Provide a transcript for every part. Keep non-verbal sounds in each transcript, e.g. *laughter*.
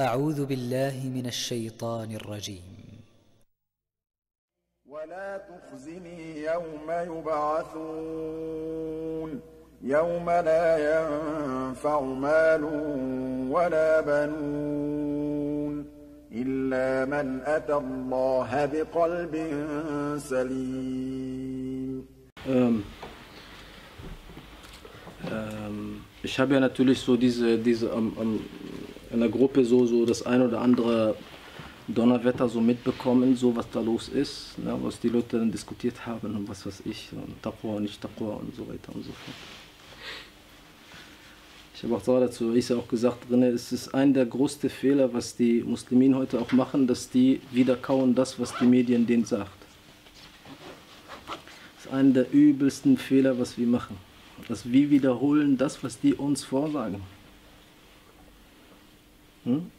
أعوذ بالله من الشيطان الرجيم. ولا تخزني يوم يبعثون. يوم لا ينفع مال ولا بنون إلا من أتى الله بقلب سليم. Ähm, ähm, ich habe ja natürlich so diese, diese ähm, ähm, in der Gruppe so, so das ein oder andere Donnerwetter so mitbekommen, so was da los ist, ne, was die Leute dann diskutiert haben und was weiß ich, und Taqwa und nicht Taqwa und so weiter und so fort. Ich habe auch da dazu, ich auch gesagt drin, es ist ein der größten Fehler, was die Muslimen heute auch machen, dass die wiederkauen das, was die Medien denen sagt. Das ist einer der übelsten Fehler, was wir machen. Dass wir wiederholen das, was die uns vorsagen. Hm?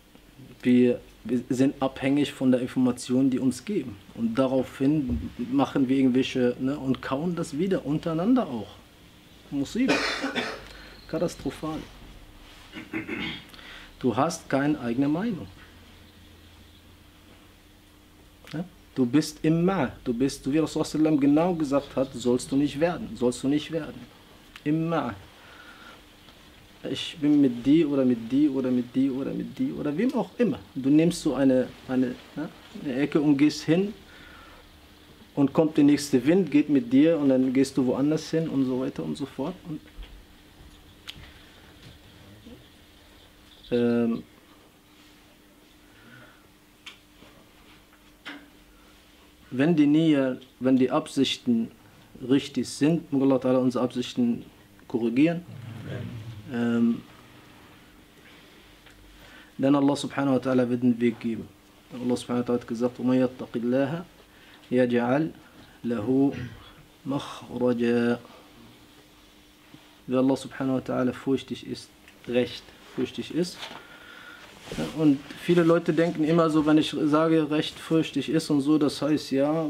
Wir, wir sind abhängig von der Information, die uns geben. Und daraufhin machen wir irgendwelche ne, und kauen das wieder untereinander auch. Musib. Katastrophal. Du hast keine eigene Meinung. Ja? Du bist immer, du bist, wie Rasulullah genau gesagt hat, sollst du nicht werden, sollst du nicht werden. Immer. Ich bin mit die oder mit die oder mit die oder mit die oder wem auch immer. Du nimmst so eine, eine, ja, eine Ecke und gehst hin und kommt der nächste Wind, geht mit dir und dann gehst du woanders hin und so weiter und so fort. Und ähm, wenn die Nähe, wenn die Absichten richtig sind, muss Allah unsere Absichten korrigieren Ähm, dann Allah subhanahu wa ta'ala wird den Weg geben. Allah subhanahu wa ta'ala hat gesagt, وَمَن يَتَّقِ اللَّهَ يَجْعَلْ لَهُ مَخْرَجًا Wer Allah subhanahu wa ta'ala furchtig ist, recht fürchtig ist. Und viele Leute denken immer so, wenn ich sage, recht fürchtig ist und so, das heißt ja,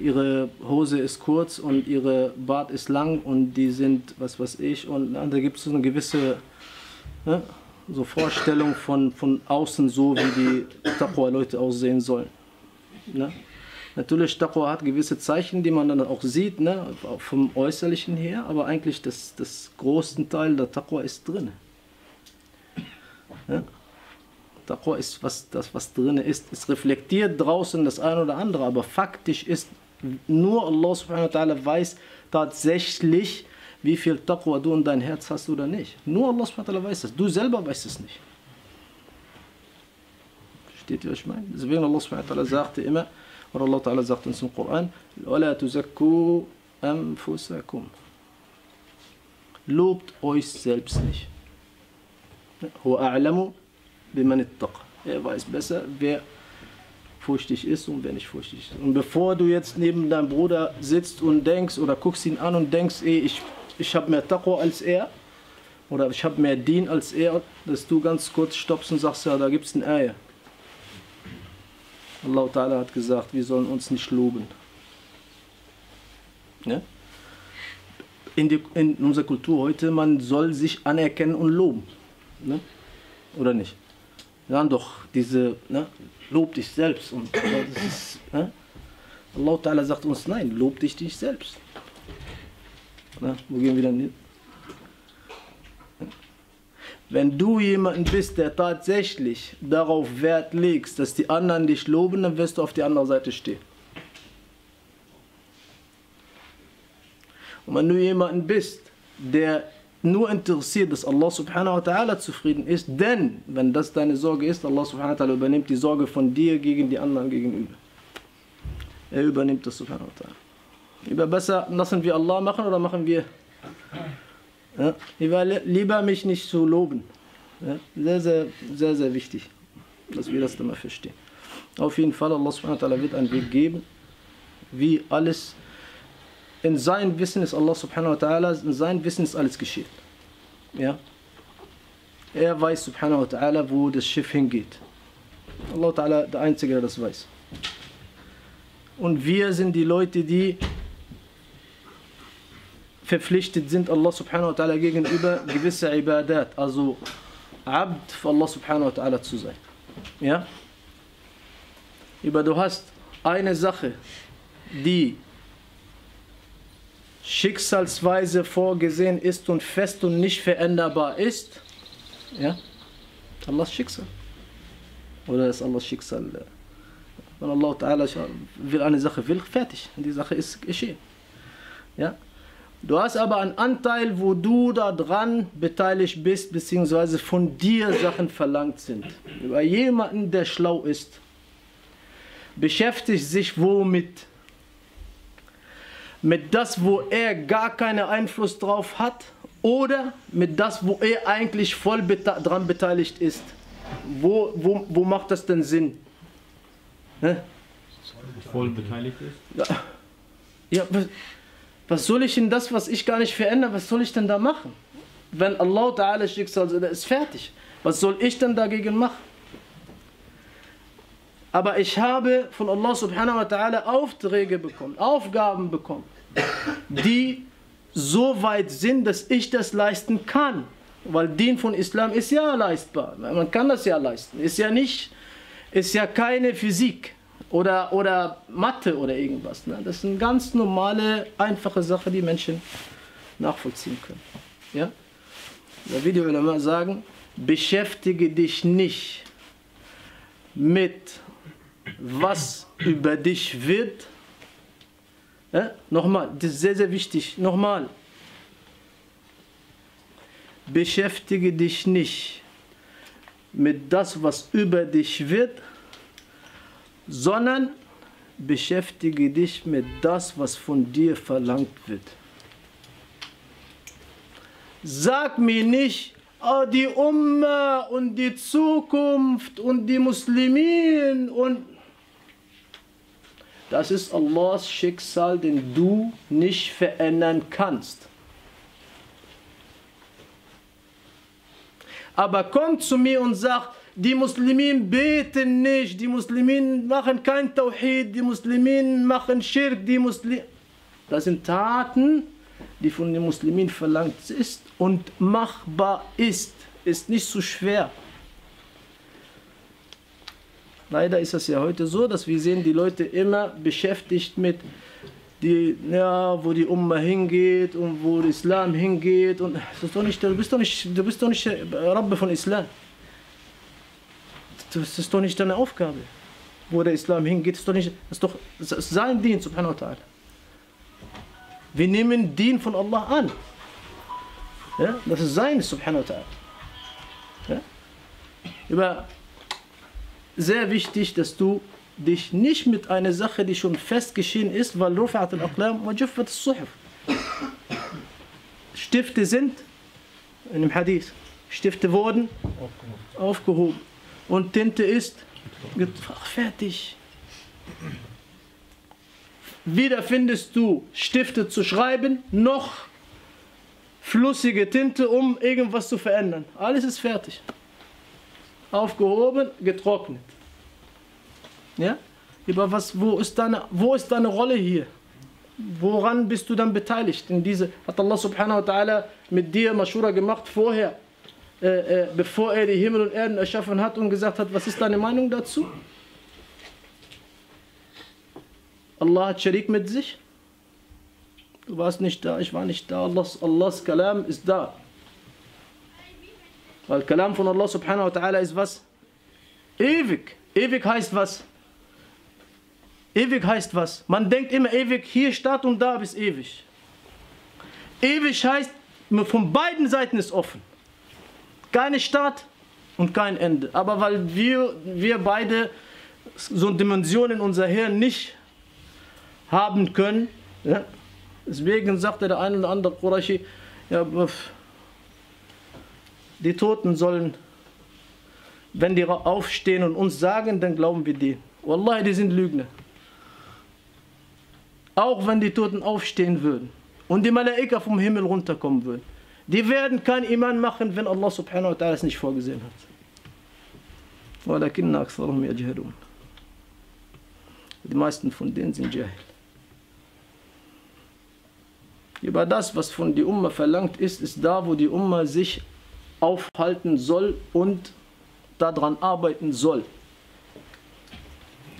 ihre Hose ist kurz und ihre Bart ist lang und die sind, was weiß ich, und na, da gibt es so eine gewisse ne, so Vorstellung von, von außen, so wie die Taqwa-Leute aussehen sollen. Ne? Natürlich, Taqwa hat gewisse Zeichen, die man dann auch sieht, ne, vom Äußerlichen her, aber eigentlich das, das größte Teil der Taqwa ist drin. Ja? Taqwa ist was, das, was drin ist. Es reflektiert draußen das eine oder andere, aber faktisch ist nur Allah subhanahu wa ta'ala weiß tatsächlich, wie viel Taqwa du in dein Herz hast oder nicht. Nur Allah subhanahu wa ta'ala weiß das. Du selber weißt es nicht. Versteht ihr, was ich meine? Deswegen Allah subhanahu wa ta'ala sagte immer, oder Allah ta'ala sagt uns im Koran, وَلَا تُزَكُّوا أَنفُسَكُمْ Lobt euch selbst nicht. هو أعلم بمن اتقى. Er weiß besser, wer furchtig ist und wer nicht furchtig ist. Und bevor du jetzt neben deinem Bruder sitzt und denkst oder guckst ihn an und denkst, ey, ich, ich habe mehr Taqwa als er oder ich habe mehr Dien als er, dass du ganz kurz stoppst und sagst, ja, da gibt es ein Eier. Allah Ta'ala hat gesagt, wir sollen uns nicht loben. Ja? In, die, in unserer Kultur heute, man soll sich anerkennen und loben. Ne? Oder nicht? Ja, doch, diese, ne? lob dich selbst. Und das ist, ne? Allah Ta'ala sagt uns, nein, lob dich dich selbst. Ne? Wo gehen wir dann hin? Wenn du jemanden bist, der tatsächlich darauf Wert legst, dass die anderen dich loben, dann wirst du auf die andere Seite stehen. Und wenn du jemanden bist, der nur interessiert, dass Allah subhanahu wa ta'ala zufrieden ist, denn wenn das deine Sorge ist, Allah subhanahu wa ta'ala übernimmt die Sorge von dir gegen die anderen gegenüber. Er übernimmt das subhanahu wa ta'ala. Lieber besser lassen wir Allah machen oder machen wir ja, lieber mich nicht zu loben. Ja, sehr, sehr, sehr, sehr wichtig, dass wir das mal verstehen. Auf jeden Fall, Allah subhanahu wa ta'ala wird einen Weg geben, wie alles in sein Wissen ist Allah subhanahu wa ta'ala, in sein Wissen ist alles geschehen. Ja? Er weiß subhanahu wa ta'ala, wo das Schiff hingeht. Allah ta'ala, der Einzige, der das weiß. Und wir sind die Leute, die verpflichtet sind, Allah subhanahu wa ta'ala gegenüber gewisse Ibadat, also Abd für Allah subhanahu wa ta'ala zu sein. Ja? Aber du hast eine Sache, die schicksalsweise vorgesehen ist und fest und nicht veränderbar ist. Ja? Allahs Schicksal. Oder ist Allahs Schicksal. äh, Wenn Allah Ta'ala will eine Sache will, fertig. Die Sache ist geschehen. Ja? Du hast aber einen Anteil, wo du daran beteiligt bist, beziehungsweise von dir Sachen verlangt sind. Über jemanden, der schlau ist, beschäftigt sich womit? Mit das, wo er gar keinen Einfluss drauf hat oder mit das, wo er eigentlich voll bete dran beteiligt ist. Wo, wo, wo macht das denn Sinn? Hä? voll beteiligt ist. Ja, was- was soll ich in das, was ich gar nicht verändere, was soll ich denn da machen? Wenn Allah Ta'ala Schicksal der ist fertig. Was soll ich denn dagegen machen? Aber ich habe von Allah Subhanahu wa Ta'ala Aufträge bekommen, Aufgaben bekommen, die so weit sind, dass ich das leisten kann. Weil Dien von Islam ist ja leistbar. Man kann das ja leisten. Ist ja nicht, ist ja keine Physik oder, oder Mathe oder irgendwas. Ne? Das sind ganz normale, einfache Sachen, die Menschen nachvollziehen können. Ja? Da wie die Ulama sagen, beschäftige dich nicht mit was über dich wird. Ja? Nochmal, das ist sehr, sehr wichtig. Nochmal. Beschäftige dich nicht mit das, was über dich wird, sondern beschäftige dich mit das, was von dir verlangt wird. Sag mir nicht, oh, die Umma und die Zukunft und die Muslimin und das ist Allahs Schicksal, den du nicht verändern kannst. Aber kommt zu mir und sagt, die Muslimen beten nicht, die Muslimen machen kein Tawhid, die Muslimen machen Schirk, die Muslimen. Das sind Taten, die von den Muslimen verlangt ist und machbar ist. Ist nicht so schwer. Leider ist es ja heute so, dass wir sehen, die Leute immer beschäftigt mit die, ja, wo die Umma hingeht und wo der Islam hingeht und das doch nicht, du bist doch nicht, du bist doch nicht Rabbe von Islam. Das ist doch nicht deine Aufgabe. Wo der Islam hingeht, ist doch nicht, das ist doch sein Dien, subhanahu wa ta'ala. Wir nehmen Dien von Allah an. Ja, das ist sein, subhanahu wa ta'ala. Ja? Aber sehr wichtig, dass du dich nicht mit einer Sache, die schon fest geschehen ist, weil Rufat al-Aqlam wa Juffat al-Suhuf. Stifte sind, in dem Hadith, Stifte wurden aufgehoben. Und Tinte ist fertig. Weder findest du Stifte zu schreiben, noch flüssige Tinte, um irgendwas zu verändern. Alles ist fertig. Aufgehoben, getrocknet. Ja? Aber was, wo, ist deine, wo ist deine Rolle hier? Woran bist du dann beteiligt? In diese, hat Allah subhanahu wa ta'ala mit dir Mashura gemacht vorher, äh, äh, bevor er die Himmel und Erden erschaffen hat und gesagt hat, was ist deine Meinung dazu? Allah hat Sharik mit sich. Du warst nicht da, ich war nicht da. Allahs, Allahs Kalam ist da. Weil Kalam von Allah subhanahu wa ta'ala ist was? Ewig. Ewig heißt was? Ewig heißt was? Man denkt immer ewig, hier Start und da bis ewig. Ewig heißt, von beiden Seiten ist offen. Keine Start und kein Ende. Aber weil wir, wir beide so Dimensionen in unser Hirn nicht haben können, ja, deswegen sagte der eine oder andere Qurashi, ja, pf, die Toten sollen, wenn die aufstehen und uns sagen, dann glauben wir denen. Wallahi, die sind Lügner. Auch wenn die Toten aufstehen würden und die Malaika vom Himmel runterkommen würden. Die werden kein Iman machen, wenn Allah subhanahu wa ta'ala es nicht vorgesehen hat. ولكن أكثرهم يجهلون. Die meisten von denen sind Jahil. Über das, was von die Umma verlangt ist, ist da, wo die Umma sich aufhalten soll und daran arbeiten soll.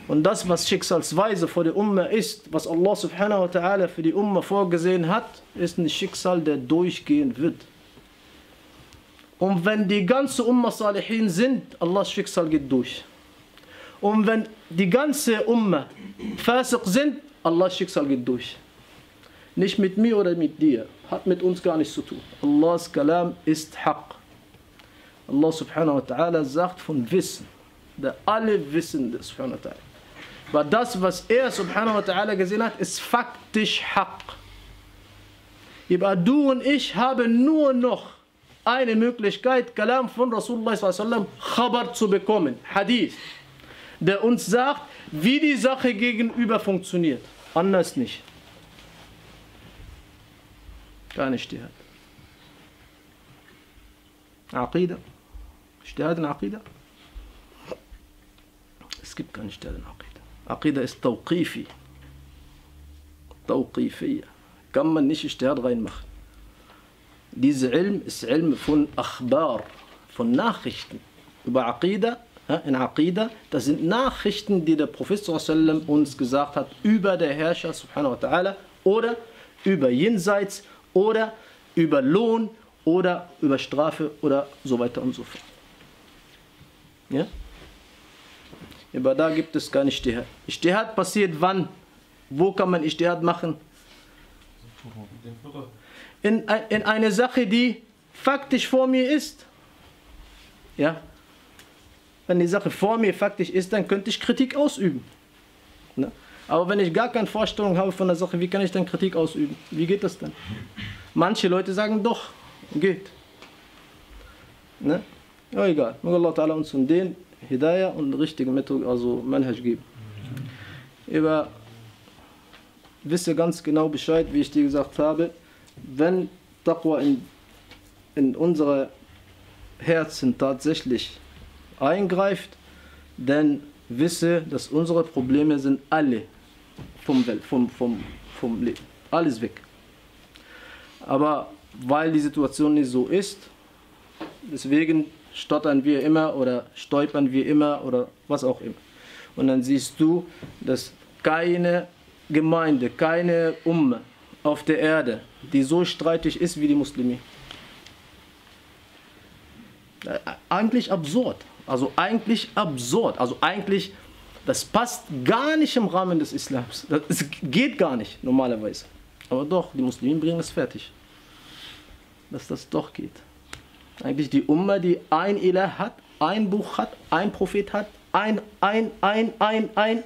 Und das, was schicksalsweise vor der Umma ist, was Allah subhanahu wa ta'ala für die Umma vorgesehen hat, ist ein Schicksal, der durchgehen wird. Und wenn die ganze Umma Salihin sind, Allahs Schicksal geht durch. Und wenn die ganze Umma Fasiq sind, Allahs Schicksal geht durch. Nicht mit mir oder mit dir. Hat mit uns gar nichts zu tun. Allahs Kalam ist Haqq. Allah subhanahu wa ta'ala sagt von Wissen. Der alle Wissende subhanahu wa ta'ala. Weil das, was er subhanahu wa ta'ala gesehen hat, ist faktisch. Aber du und ich haben nur noch eine Möglichkeit, Kalam von Rasulullah Khabar zu bekommen, Hadith, der uns sagt, wie die Sache gegenüber funktioniert. Anders nicht. Gar nicht Ijtihad. Aqidah. Aqidah? Es gibt in Aqidah. Aqidah ist Tawqifi. Tawqifiyya. Kann man nicht Ijtihad reinmachen. Diese Ilm ist Ilm von Akhbar, von Nachrichten. Über Aqidah, in Aqidah, das sind Nachrichten, die der Prophet uns gesagt hat über der Herrscher subhanahu wa oder über Jenseits oder über Lohn oder über Strafe oder so weiter und so fort. Ja? Aber da gibt es gar nicht Ijtihad. Ijtihad passiert wann? Wo kann man Ijtihad machen? In, in eine Sache, die faktisch vor mir ist. Ja? Wenn die Sache vor mir faktisch ist, dann könnte ich Kritik ausüben. Ne? Aber wenn ich gar keine Vorstellung habe von der Sache, wie kann ich dann Kritik ausüben? Wie geht das dann? Manche Leute sagen doch, geht. Ne? Ja, egal. Möge Allah Ta'ala uns von denen Hidayah und richtige Methode, also Manhaj geben. Aber wisse ganz genau Bescheid, wie ich dir gesagt habe, wenn Taqwa in, in unsere Herzen tatsächlich eingreift, dann wisse, dass unsere Probleme sind alle vom, Welt, vom, vom, vom Leben. Alles weg. Aber weil die Situation nicht so ist, deswegen stottern wir immer oder stolpern wir immer oder was auch immer. Und dann siehst du, dass keine Gemeinde, keine Umme auf der Erde, die so streitig ist wie die Muslime. Äh, eigentlich absurd. Also eigentlich absurd. Also eigentlich, das passt gar nicht im Rahmen des Islams. Das geht gar nicht normalerweise. Aber doch, die Muslime bringen es fertig. Dass das doch geht. Eigentlich die Umma, die ein Ilah hat, ein Buch hat, ein Prophet hat, ein, ein, ein, ein, ein.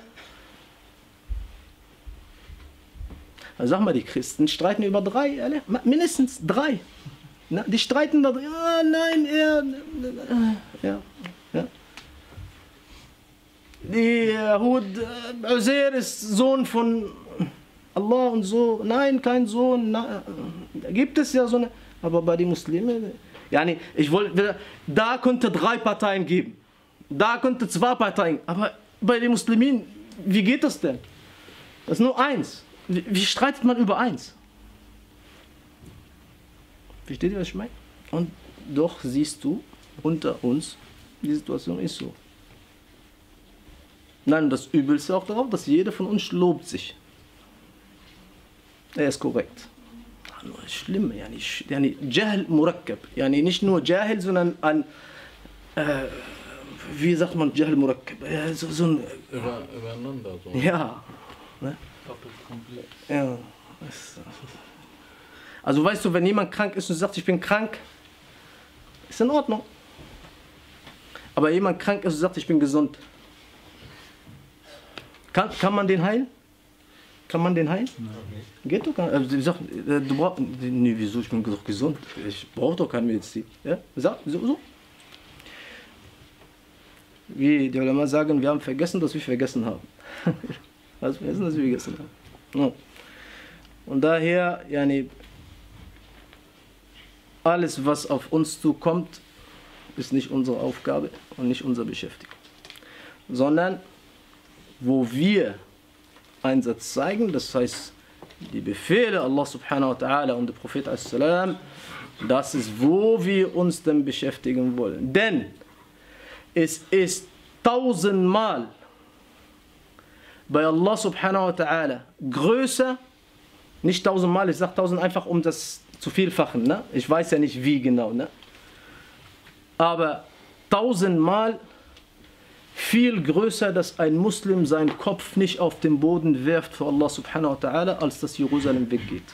Also sag mal, die Christen streiten über drei, mindestens drei. Die streiten da, ja, nein, er, ja, ja. Die Hud, Uzair ist Sohn von Allah und so, nein, kein Sohn, na, gibt es ja so eine, aber bei den Muslimen, Yani, ich wollte, da könnte drei Parteien geben. Da könnte zwei Parteien. Aber bei den Muslimen, wie geht das denn? Das ist nur eins. Wie, wie streitet man über eins? Versteht ihr, was ich meine? Und doch siehst du unter uns, die Situation ist so. Nein, das Übelste auch darauf, dass jeder von uns lobt sich. Er ist korrekt schlimm يعني يعني جهل مركب يعني nicht nur Jahil sondern ein äh, wie sagt man Jahl مركب ja, so, so ein Über, übereinander so ja ne? ja also weißt du wenn jemand krank ist und sagt ich bin krank ist in Ordnung aber jemand krank ist und sagt ich bin gesund kann, kann man den heilen Kann man den heilen? Nein. Geht doch gar nicht. Also, sag, äh, du brauchst. Nee, wieso? Ich bin doch gesund. Ich brauche doch keine Medizin. Ja? Sag, so, so. Wie die Ulama sagen, wir haben vergessen, dass wir vergessen haben. *laughs* also vergessen, dass wir vergessen haben. Ja. Und daher, yani, alles, was auf uns zukommt, ist nicht unsere Aufgabe und nicht unsere Beschäftigung. Sondern wo wir Einsatz zeigen, das heißt die Befehle Allah subhanahu wa ta'ala und der Prophet salam Das ist, wo wir uns denn beschäftigen wollen. Denn es ist tausendmal bei Allah subhanahu wa ta'ala größer, nicht tausendmal, ich sage tausend einfach, um das zu vielfachen. Ne? Ich weiß ja nicht wie genau. Ne? Aber tausendmal viel größer, dass ein Muslim seinen Kopf nicht auf den Boden wirft für Allah subhanahu wa ta'ala, als dass Jerusalem weggeht.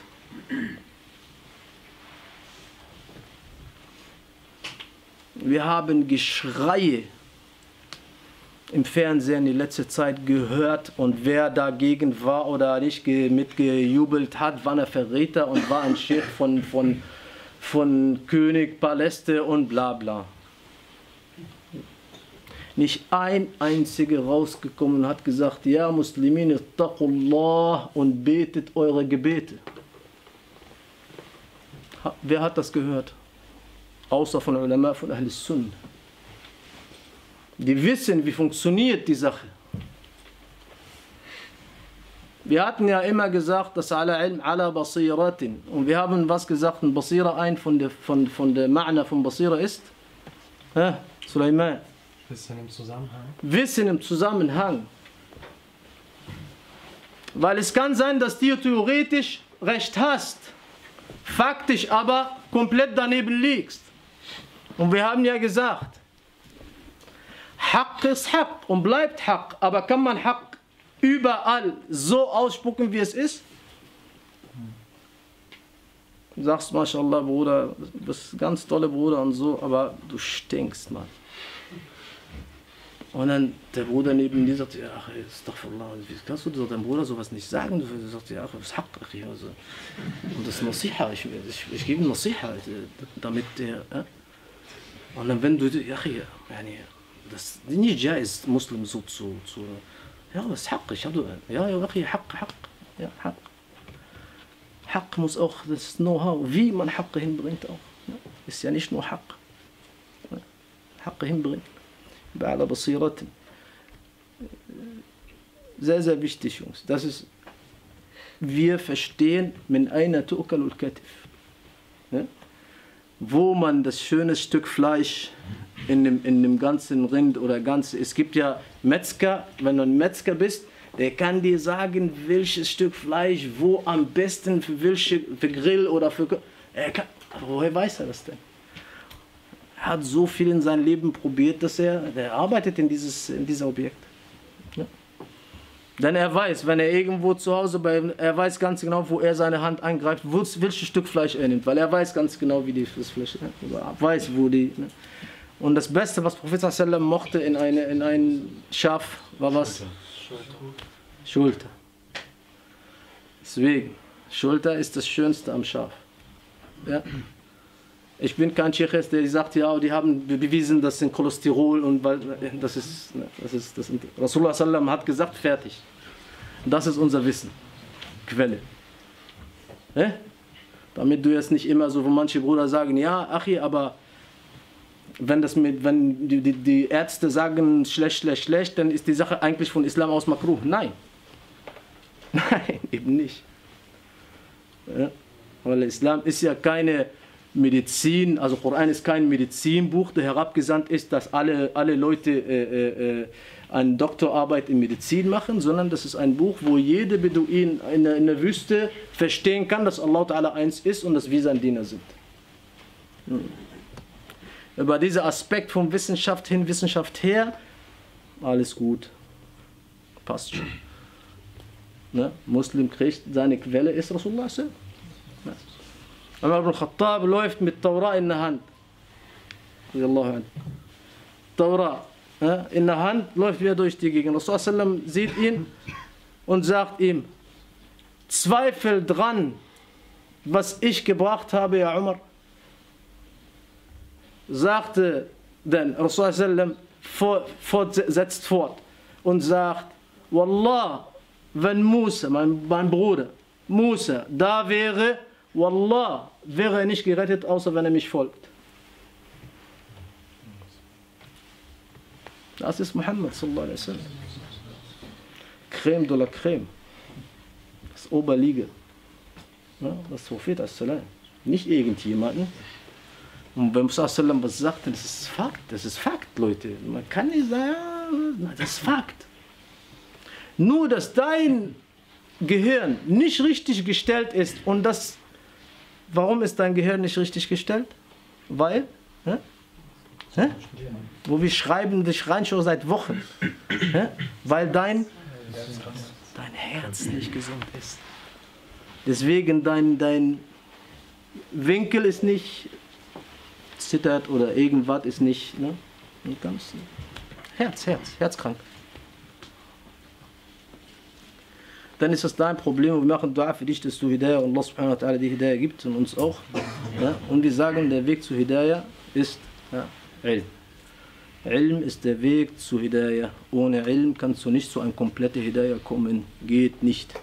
Wir haben Geschreie im Fernsehen die letzte Zeit gehört und wer dagegen war oder nicht mitgejubelt hat, war ein Verräter und war ein Chef von, von, von König, Paläste und bla bla. Nicht ein einziger rausgekommen und hat gesagt, ja Muslimin, taqullah und betet eure Gebete. Wer hat das gehört? Außer von Ulama von Ahl Sunnah die wissen, wie funktioniert die Sache. Wir hatten ja immer gesagt, dass ala ilm ala basiratin. Und wir haben was gesagt, ein Basira ein von der, von, von der Ma'na von Basira ist? Hä? Sulaiman. Wissen im Zusammenhang. Wissen im Zusammenhang. Weil es kann sein, dass du theoretisch recht hast, faktisch aber komplett daneben liegst. Und wir haben ja gesagt, Haqq ist Haqq und bleibt Haqq. Aber kann man Haqq überall so ausspucken, wie es ist? Du sagst, MashaAllah, Bruder, du bist ganz toller Bruder und so, aber du stinkst, Mann. Und dann der Bruder neben dir sagt, ja, ist doch wie kannst du deinem Bruder sowas nicht sagen? Du sagst, ja, das ist Haqq. Also. Und das ist Nasiha, ich, ich, ich gebe ihm Nasiha, damit der... Ja? Und dann wenn du, ja, das nicht jais, Muslim so zu, zu ja, ist Haqq, ich habe, ja, ja, Haqq, Haqq, ja, Haqq. Haqq muss auch das Know-how, wie man Haqq hinbringt auch. Ja, ist ja nicht nur Haqq. Ja, Haqq aller Basiratin. Sehr, sehr wichtig, Jungs. Das ist, wir verstehen, min einer tu'kalul katif. Ja? Wo man das schöne Stück Fleisch in dem, in dem ganzen Rind oder ganz. Es gibt ja Metzger, wenn du ein Metzger bist, der kann dir sagen, welches Stück Fleisch wo am besten für welche für Grill oder für. Er kann, aber woher weiß er das denn? Er hat so viel in seinem Leben probiert, dass er, der arbeitet in dieses in dieser Objekt. Ja? Denn er weiß, wenn er irgendwo zu Hause bei, er weiß ganz genau, wo er seine Hand angreift, welches Stück Fleisch er nimmt, weil er weiß ganz genau, wie die das Fleisch, er weiß, wo die. Ne? Und das Beste, was Prophet sallam mochte in, eine, in ein Schaf, war was? Schulter. Schulter. Deswegen, Schulter ist das Schönste am Schaf. Ja? Ich bin kein Sheikh, der sagt, ja, die haben bewiesen, das sind Cholesterol und das ist, das ist, das sind, Rasulullah sallam hat gesagt, fertig. Das ist unser Wissen, Quelle. Ja? Damit du jetzt nicht immer so, wo manche Brüder sagen, ja, Achi, aber wenn, das mit, wenn die, die, die, Ärzte sagen schlecht, schlecht, schlecht, dann ist die Sache eigentlich von Islam aus makruh. Nein. *laughs* Nein, eben nicht. Ja? Weil Islam ist ja keine Medizin, also Koran ist kein Medizinbuch, der herabgesandt ist, dass alle, alle Leute äh, äh, eine Doktorarbeit in Medizin machen, sondern das ist ein Buch, wo jeder Beduin in der, in der Wüste verstehen kann, dass Allah Ta'ala eins ist und dass wir sein Diener sind. Hm über diesen Aspekt von Wissenschaft hin, Wissenschaft her, alles gut. Passt schon. Ne? Muslim kriegt seine Quelle, ist Rasulullah. Ja. Umar ibn Khattab läuft mit Torah in der Hand. Ja, in der Hand läuft er durch die Gegend. Rasulullah sieht ihn und sagt ihm, Zweifel dran, was ich gebracht habe, ja Umar sagte dann Rasulullah setzt fort und sagt, Wallah, wenn Musa, mein, mein Bruder, Musa da wäre, Wallah, wäre er nicht gerettet, außer wenn er mich folgt. Das ist Muhammad. Creme de la Creme. Das Oberliege. Ja, das Prophet. Nicht irgendjemanden. Und wenn Musa was sagt, das ist Fakt. Das ist Fakt, Leute. Man kann nicht sagen, das ist Fakt. Nur, dass dein Gehirn nicht richtig gestellt ist und das, warum ist dein Gehirn nicht richtig gestellt? Weil, hä? Hä? wo wir schreiben, wir schreien schon seit Wochen, hä? weil dein, dein Herz nicht gesund ist. Deswegen dein, dein Winkel ist nicht zittert oder irgendwas ist nicht, ne? nicht ganz. Herz, Herz, herzkrank. Dann ist das dein Problem. Wir machen Dua für dich, dass du Hidayah und Allah subhanahu wa ta'ala die Hidayah gibt und uns auch. Ja? Und wir sagen, der Weg zu Hidayah ist ja, Ilm. Ilm ist der Weg zu Hidayah. Ohne Ilm kannst du nicht zu einer kompletten Hidayah kommen. Geht nicht.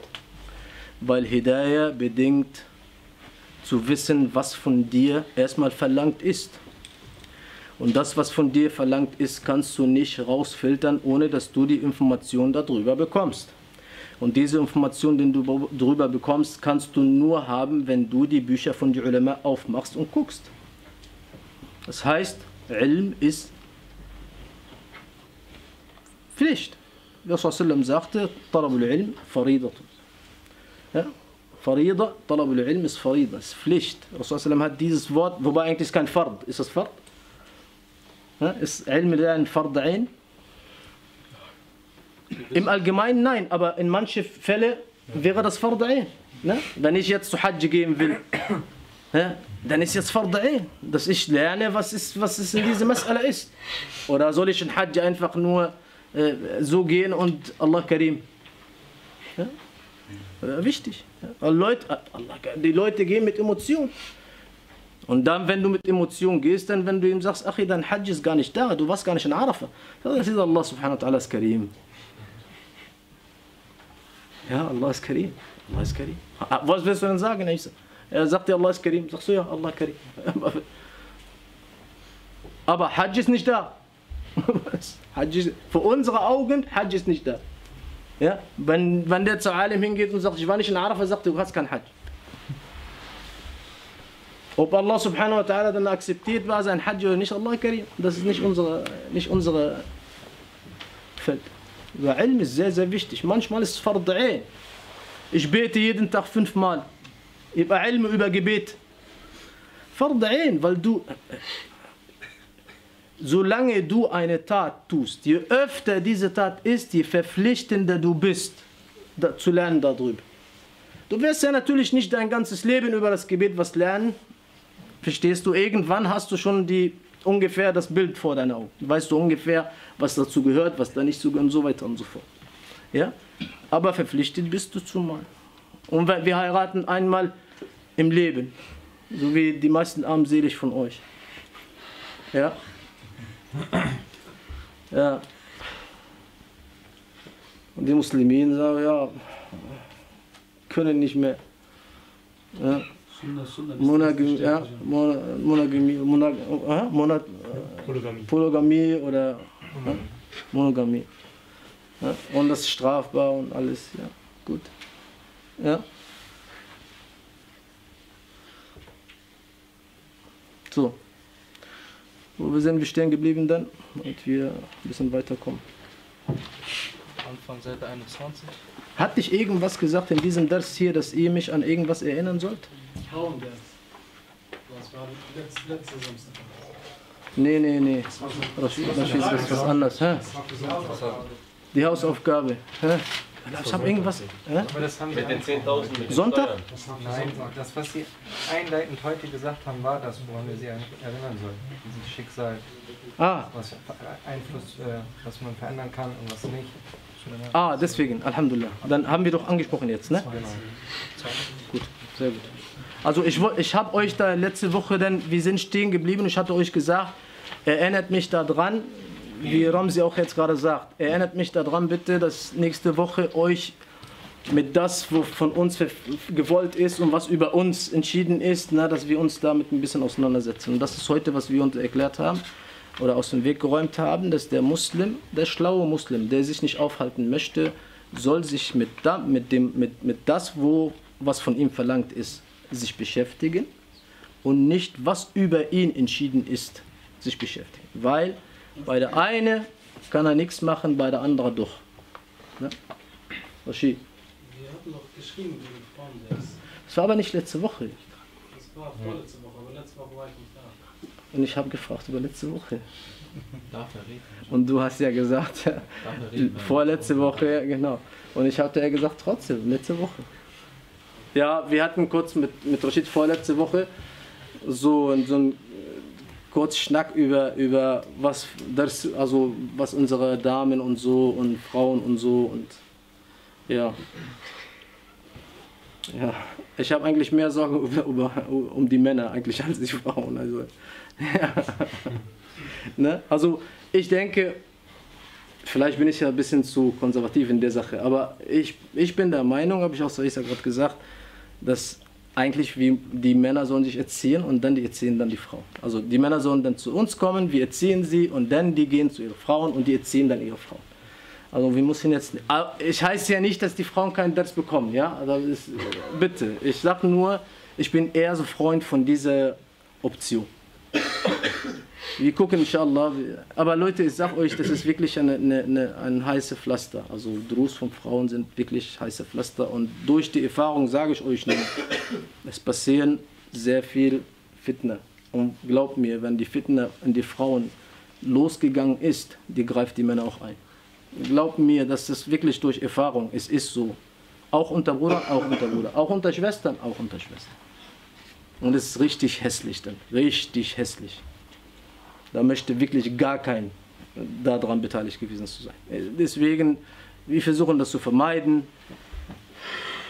Weil Hidayah bedingt zu wissen, was von dir erstmal verlangt ist. Und das, was von dir verlangt ist, kannst du nicht rausfiltern, ohne dass du die Information darüber bekommst. Und diese Information, die du darüber bekommst, kannst du nur haben, wenn du die Bücher von den Ulama aufmachst und guckst. Das heißt, Ilm ist Pflicht. Rasulullah sagte, Talabul Ilm, Faridatun. Ja? Farida, Talabul Ilm ist Farida, ist Pflicht. Rasulullah hat dieses Wort, wobei eigentlich ist kein Fard. Ist das Fard? Ja? Ist Ilm ein Fard ein? Im Allgemeinen nein, aber in manchen Fällen wäre das Fard. Ne? Wenn ich jetzt zu Hajj gehen will, ja, *coughs* dann ist jetzt Fard dass ich lerne, was, ist, was es in dieser Mas'ala ist. Oder soll ich in Hajj einfach nur äh, so gehen und Allah Karim? Ja? Ja, wichtig. Ja? Leute, Allah, die Leute gehen mit Emotion. Und dann, wenn du mit Emotion gehst, dann, wenn du ihm sagst, Achi, dein Hajj ist gar nicht da, du warst gar nicht in Arafah. Das ist Allah subhanahu wa ta'ala Karim. Ja, Allah ist Karim. Allah ist Karim. Was willst du denn sagen, Isa? Er sagt dir, Allah ist Karim. Sagst du ja, Allah Karim. *laughs* Aber Hajj ist nicht da. *laughs* Hajj ist, für unsere Augen, Hajj ist nicht da. Ja? Wenn, wenn der zu Alim hingeht und sagt, ich war nicht in Arafah, sagt du hast kein Hajj. Ob Allah subhanahu wa ta'ala dann akzeptiert war, sein Hajj oder nicht, Allah Karim, das ist nicht unsere, nicht unsere Feld. Weil Ilm ist sehr, sehr wichtig. Manchmal ist es Fard. Ich bete jeden Tag fünfmal. Über Ilm, über Gebet. Fard weil du, solange du eine Tat tust, je öfter diese Tat ist, je verpflichtender du bist, da, zu lernen darüber. Du wirst ja natürlich nicht dein ganzes Leben über das Gebet was lernen. Verstehst du? Irgendwann hast du schon die, ungefähr das Bild vor deinen Augen. Weißt du ungefähr, was dazu gehört, was da nicht so gehört und so weiter und so fort. Ja? Aber verpflichtet bist du zumal. Und wir heiraten einmal im Leben, so wie die meisten armselig von euch. Ja? Ja. Und die Muslimen sagen, ja, können nicht mehr. Ja. Monogamie, ja, Monogamie, Monogamie, Polygamie. Polygamie ja, Monogamie. Ja, und das ist strafbar und alles, ja, gut. Ja. So. Wo wir sind wir stehen geblieben dann? Und wir ein bisschen weiterkommen. Anfang Seite 21. Hat dich irgendwas gesagt in diesem Ders hier, dass ihr mich an irgendwas erinnern sollt? Das. Das war letzte, letzte Samstag. Nee, nee, nee. Rashid, Rashid ist was anderes. Hä? Die Hausaufgabe. Hä? Ich habe irgendwas. Hä? Aber das haben wir Mit den 10.000 mit den Sonntag? Nein, das, was Sie einleitend heute gesagt haben, war das, woran wir Sie eigentlich erinnern sollen. Dieses Schicksal, Ah, was Einfluss, äh, was man verändern kann und was nicht. ah, deswegen, Alhamdulillah. Dann haben wir doch angesprochen jetzt, ne? Genau. Gut, sehr gut. Also ich, ich habe euch da letzte Woche dann, wir sind stehen geblieben, ich hatte euch gesagt, erinnert mich daran, wie Ramsi auch jetzt gerade sagt, erinnert mich daran bitte, dass nächste Woche euch mit das, was von uns gewollt ist und was über uns entschieden ist, na, dass wir uns damit ein bisschen auseinandersetzen. Und das ist heute, was wir uns erklärt haben oder aus dem Weg geräumt haben, dass der Muslim, der schlaue Muslim, der sich nicht aufhalten möchte, soll sich mit, da, mit, dem, mit, mit das, wo, was von ihm verlangt ist, sich beschäftigen und nicht was über ihn entschieden ist, sich beschäftigen. Weil bei der eine kann er nichts machen, bei der andere doch. Ne? Rashid. Wir hatten noch geschrieben wegen Frauensex. Das war aber nicht letzte Woche. Das war vorletzte Woche, aber letzte Woche war ich nicht da. Und ich habe gefragt über letzte Woche. Darf er reden? Und du hast ja gesagt, reden? vorletzte Woche, genau. Und ich hatte ja gesagt, trotzdem, letzte Woche. Ja, wir hatten kurz mit, mit Rashid vorletzte Woche so, so einen kurz Schnack über, über was, das, also was unsere Damen und so und Frauen und so und ja. Ja, ich habe eigentlich mehr Sorgen *laughs* über, über, um die Männer eigentlich als die Frauen. Also, ja. ne? also ich denke, vielleicht bin ich ja ein bisschen zu konservativ in der Sache, aber ich, ich bin der Meinung, habe ich auch so gerade gesagt, dass eigentlich wie die Männer sollen sich erziehen und dann die erziehen dann die Frauen. Also die Männer sollen dann zu uns kommen, wir erziehen sie und dann die gehen zu ihren Frauen und die erziehen dann ihre Frauen. Also wir müssen jetzt, ich heiße ja nicht, dass die Frauen keinen Dars bekommen, ja, also ist, bitte. Ich sage nur, ich bin eher so Freund von dieser Option. Wir gucken inshallah. Aber Leute, ich sag euch, das ist wirklich eine, eine, eine, ein heißes Pflaster. Also Drus von Frauen sind wirklich heiße Pflaster. Und durch die Erfahrung sage ich euch nur, es passieren sehr viel Fitner. Und glaubt mir, wenn die Fitner in die Frauen losgegangen ist, die greift die Männer auch ein. Glaubt mir, dass das wirklich durch Erfahrung, es ist so. Auch unter Bruder, auch unter Bruder. Auch unter Schwestern, auch unter Schwestern. Und es ist richtig hässlich dann. Richtig hässlich. Da möchte wirklich gar kein daran beteiligt gewesen zu sein. Deswegen, wir versuchen das zu vermeiden.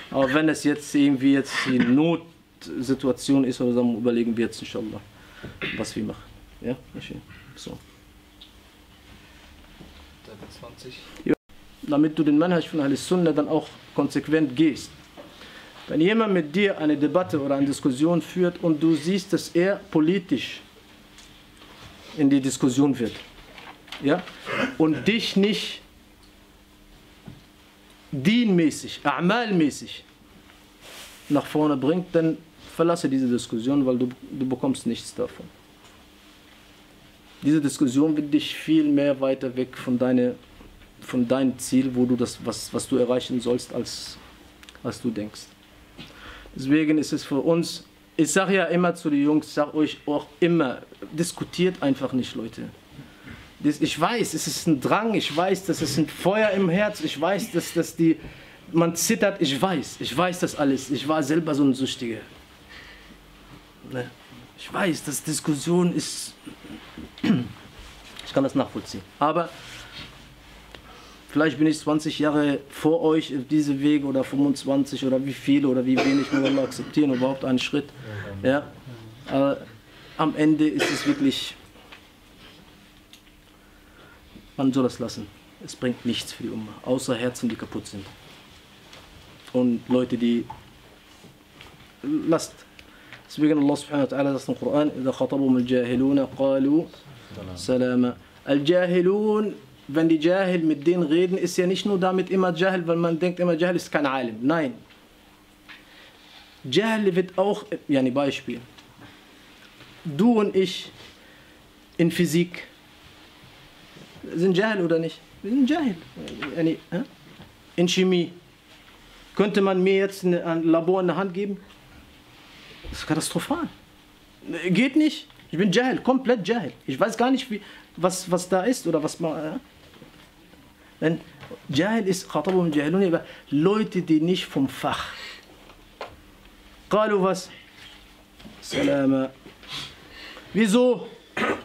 Aber wenn es jetzt irgendwie jetzt die Notsituation ist oder so, überlegen wir jetzt inshallah, was wir machen. Ja, so. 20. Ja. Damit du den Manhaj von Ahl Sunnah dann auch konsequent gehst. Wenn jemand mit dir eine Debatte oder eine Diskussion führt und du siehst, dass er politisch in die Diskussion wird. Ja? Und dich nicht dienmäßig, a'malmäßig nach vorne bringt, dann verlasse diese Diskussion, weil du, du bekommst nichts davon. Diese Diskussion wird dich viel mehr weiter weg von, deine, von deinem Ziel, wo du das, was, was du erreichen sollst, als, als du denkst. Deswegen ist es für uns ich sage ja immer zu den Jungs, sage euch auch immer, diskutiert einfach nicht, Leute. Ich weiß, es ist ein Drang, ich weiß, das ist ein Feuer im Herz, ich weiß, dass, dass die, man zittert, ich weiß, ich weiß das alles. Ich war selber so ein Süchtiger. Ne? Ich weiß, dass Diskussion ist, *clears throat* ich kann das nachvollziehen. Aber Vielleicht bin ich 20 Jahre vor euch auf diesem Weg oder 25 oder wie viele oder wie wenig muss Allah akzeptieren, überhaupt einen Schritt. Ja. Aber am Ende ist es wirklich, man soll das lassen. Es bringt nichts für die Umma, außer Herzen, die kaputt sind. Und Leute, die lasst. Deswegen Allah subhanahu wa ta'ala sagt im Koran, إذا خطبهم الجاهلون قالوا سلاما. Al-Jahilun wenn die Jahil mit denen reden, ist ja nicht nur damit immer Jahil, weil man denkt immer, Jahil ist kein Alim. Nein. Jahil wird auch, yani Beispiel. Du und ich in Physik sind Jahil oder nicht? Wir sind Jahil. In Chemie. Könnte man mir jetzt ein Labor in der Hand geben? Das ist katastrophal. Geht nicht. Ich bin Jahil, komplett Jahil. Ich weiß gar nicht, wie, was, was da ist oder was man. Wenn Jahil ist, Khatabum Jahilun, aber Leute, die nicht vom Fach. Qalu was? Salama. Wieso?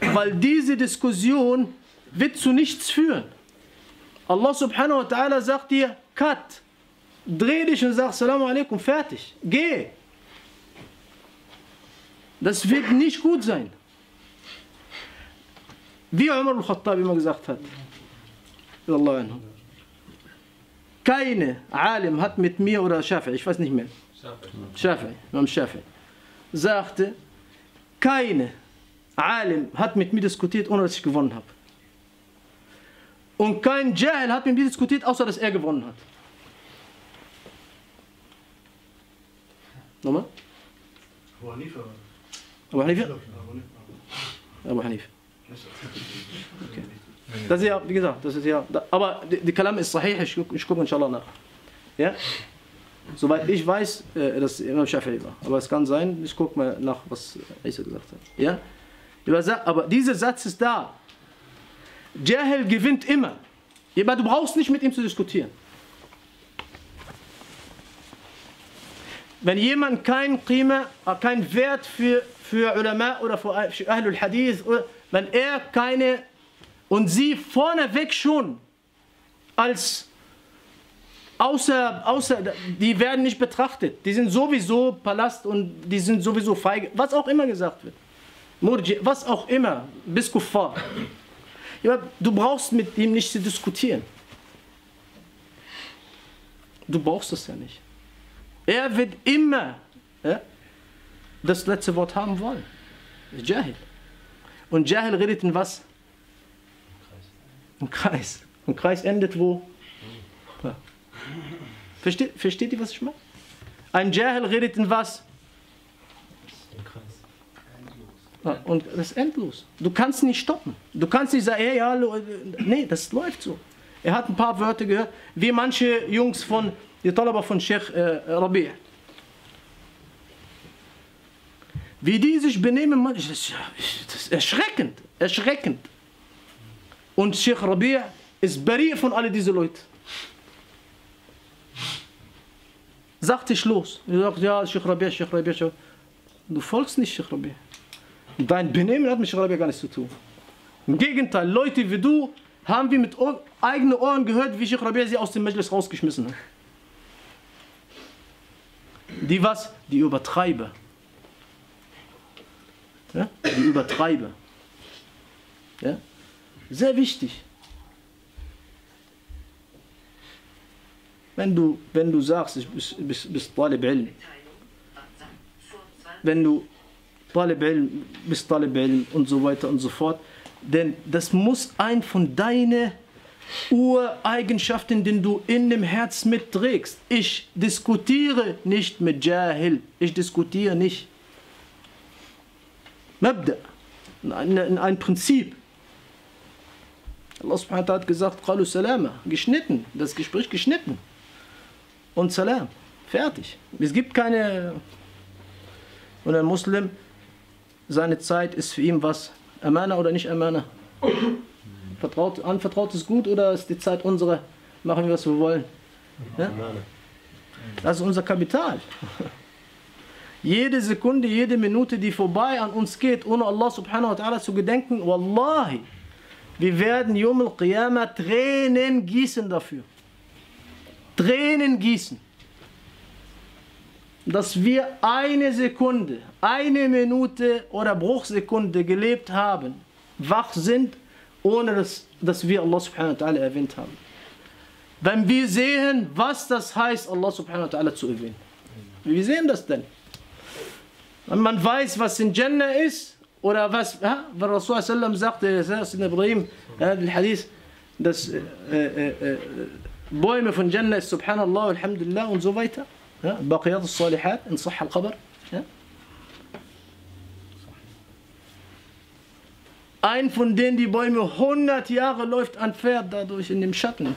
Weil diese Diskussion wird zu nichts führen. Allah subhanahu wa ta'ala sagt dir, cut, dreh dich und sag Salamu alaikum, fertig, geh. Das wird nicht gut sein. Wie Umar al-Khattab immer gesagt hat. Keine Alim hat mit mir oder Shafi, ich weiß nicht mehr. Shafi, Imam Shafi, sagte, keine Alim hat mit mir diskutiert, ohne dass ich gewonnen habe. Und kein Jahil hat mit mir diskutiert, außer dass er gewonnen hat. Nochmal? Abu Hanifa? Abu Hanifa. Okay. Das ist ja, wie gesagt, das ist ja, aber die, Kalam ist sahih, ich, ich gucke inshallah nach. Ja? Soweit ich weiß, äh, dass Imam Shafi'i war. Aber es kann sein, ich gucke mal nach, was Isa gesagt hat. Ja? Aber dieser Satz ist da. Jahil gewinnt immer. Aber du brauchst nicht mit ihm zu diskutieren. Wenn jemand kein Qima, äh, kein Wert für, für Ulama oder für, Ahlul Hadith, wenn er keine und sie vorneweg schon als außer, außer, die werden nicht betrachtet. Die sind sowieso Palast und die sind sowieso feige. Was auch immer gesagt wird. Murji, was auch immer, bis Kuffar. Du brauchst mit ihm nicht zu diskutieren. Du brauchst das ja nicht. Er wird immer ja, das letzte Wort haben wollen. Jahil. Und Jahil redet in was? Im Kreis. Im Kreis endet wo? Ja. Versteht, versteht ihr, was ich meine? Ein Jahil redet in was? Ja, und das ist endlos. Du kannst nicht stoppen. Du kannst nicht sagen, hey, hallo. Nee, das läuft so. Er hat ein paar Wörter gehört, wie manche Jungs von, die Talaba von Sheikh äh, Rabi'. Wie die sich benehmen, das ist erschreckend. Erschreckend. Und Sheikh Rabi' ist bari von all diesen Leuten. Sagt dich los. Er sagt, ja, Sheikh Rabi', Sheikh Rabi', Sheikh Du folgst nicht Sheikh Rabi'. Dein Benehmen hat mit Sheikh Rabi' gar nichts zu tun. Im Gegenteil, Leute wie du haben wir mit eigenen Ohren gehört, wie Sheikh Rabi' sie aus dem Majlis rausgeschmissen hat. Die was? Die Übertreiber. Ja? Die Übertreiber. Ja? Sehr wichtig. Wenn du, wenn du sagst, ich bist Talib Ilm, wenn du Talib Ilm, bist Talib Ilm und so weiter und so fort, denn das muss ein von deinen Ureigenschaften, den du in dem Herz mitträgst. Ich diskutiere nicht mit Jahil, ich diskutiere nicht. Mabda, ein Prinzip. Allah subhanahu wa ta'ala hat gesagt, Qalu salama, geschnitten, das Gespräch geschnitten. Und Salam, fertig. Es gibt keine. Und ein Muslim, seine Zeit ist für ihn was? Amana oder nicht Amana? Vertraut, anvertraut ist gut oder ist die Zeit unsere? Machen wir, was wir wollen. Ja? Das ist unser Kapital. Jede Sekunde, jede Minute, die vorbei an uns geht, ohne Allah subhanahu wa ta'ala zu gedenken, Wallahi, wir werden Yom al-Qiyamah Tränen gießen dafür. Tränen gießen. Dass wir eine Sekunde, eine Minute oder Bruchsekunde gelebt haben, wach sind, ohne dass, dass wir Allah subhanahu wa ta'ala erwähnt haben. Wenn wir sehen, was das heißt, Allah subhanahu wa ta'ala zu erwähnen. Wie sehen das denn? Wenn man weiß, was in Jannah ist, oder was, ja, weil Rasul sallam sagte, das in Ibrahim, ja, im Hadith, dass äh, äh, äh, Bäume von Jannah ist Subhanallah, Alhamdulillah und so weiter. Ja, al-Salihat in Sahih al-Qabr. Ein von denen die Bäume 100 Jahre läuft ein Pferd dadurch in dem Schatten.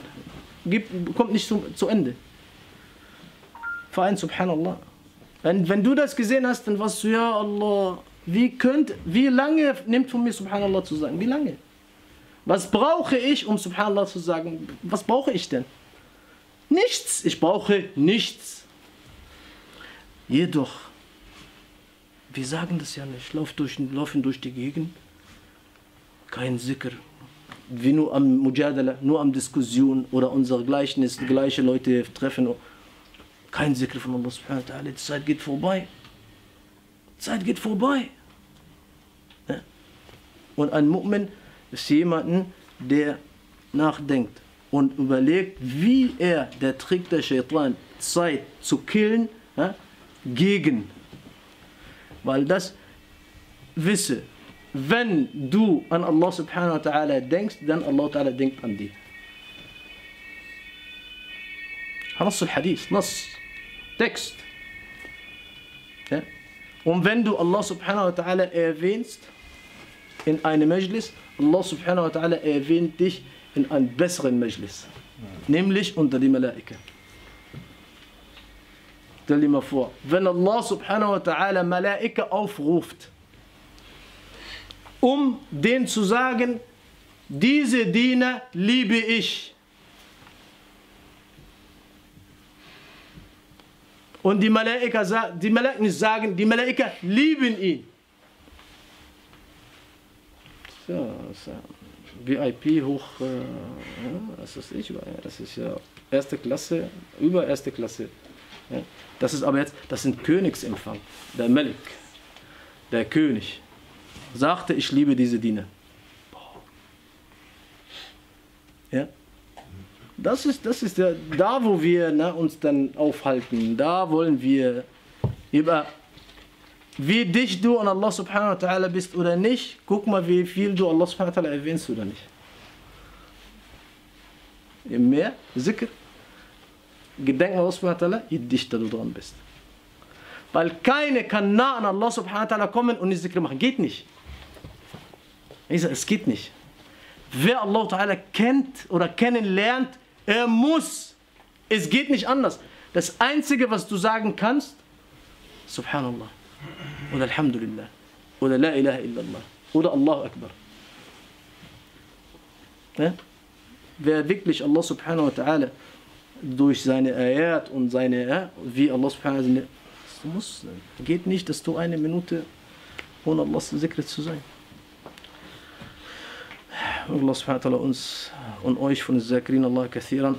Gibt, kommt nicht zu, zu Ende. Verein Subhanallah. Wenn, wenn du das gesehen hast, dann warst du, ja Allah, wie, könnt, wie lange nimmt von mir Subhanallah zu sagen? Wie lange? Was brauche ich, um Subhanallah zu sagen? Was brauche ich denn? Nichts. Ich brauche nichts. Jedoch, wir sagen das ja nicht. Lauf durch, laufen durch die Gegend. Kein Zikr. Wie nur am Mujadala, nur am Diskussion oder unser Gleichnis, gleiche Leute treffen. Kein Zikr von Allah subhanahu wa ta'ala. Die Zeit geht vorbei. Die Zeit geht vorbei. Und ein Mu'min ist jemanden, der nachdenkt und überlegt, wie er der Trick der Shaitan, Zeit zu killen, ja, gegen. Weil das wisse, wenn du an Allah subhanahu wa ta'ala denkst, dann Allah ta'ala denkt an dich. Nass al-Hadith, Nass, Text. Ja? Und wenn du Allah subhanahu wa ta'ala erwähnst, in einem Majlis, Allah subhanahu wa ta'ala erwähnt dich in einem besseren Majlis. Nämlich unter die Malaika. Stell dir mal vor, wenn Allah subhanahu wa ta'ala Malaika aufruft, um denen zu sagen, diese Diener liebe ich. Und die Malaika, die Malaika sagen, die Malaika lieben ihn. Ja, ist ja VIP hoch, äh, das ist ich, das ist ja erste Klasse, über erste Klasse. Ja. Das ist aber jetzt, das sind Königsempfang. Der Malik, der König, sagte, ich liebe diese Diener. Ja. Das ist, das ist der, da, wo wir ne, uns dann aufhalten. Da wollen wir über wie dich du an Allah subhanahu wa ta'ala bist oder nicht. Guck mal, wie viel du Allah subhanahu wa ta'ala erwähnst oder nicht. Je mehr Zikr, Gedenken an Allah subhanahu wa ta'ala, je dichter du dran bist. Weil keine kann nah an Allah subhanahu wa ta'ala kommen und nicht Zikr machen. Geht nicht. Ich sage, es geht nicht. Wer Allah Ta'ala kennt oder kennenlernt, er muss. Es geht nicht anders. Das Einzige, was du sagen kannst, Subhanallah oder Alhamdulillah oder La ilaha illallah oder Allahu Akbar. Ja? Wer wirklich Allah Subhanahu wa Ta'ala durch seine Ayat und seine, ja, wie Allah Subhanahu wa Ta'ala, du musst, geht nicht, dass du eine Minute ohne Allahs Zikr zu sein. Allah subhanahu wa ta'ala uns und euch von Zakirin Allah kathiran.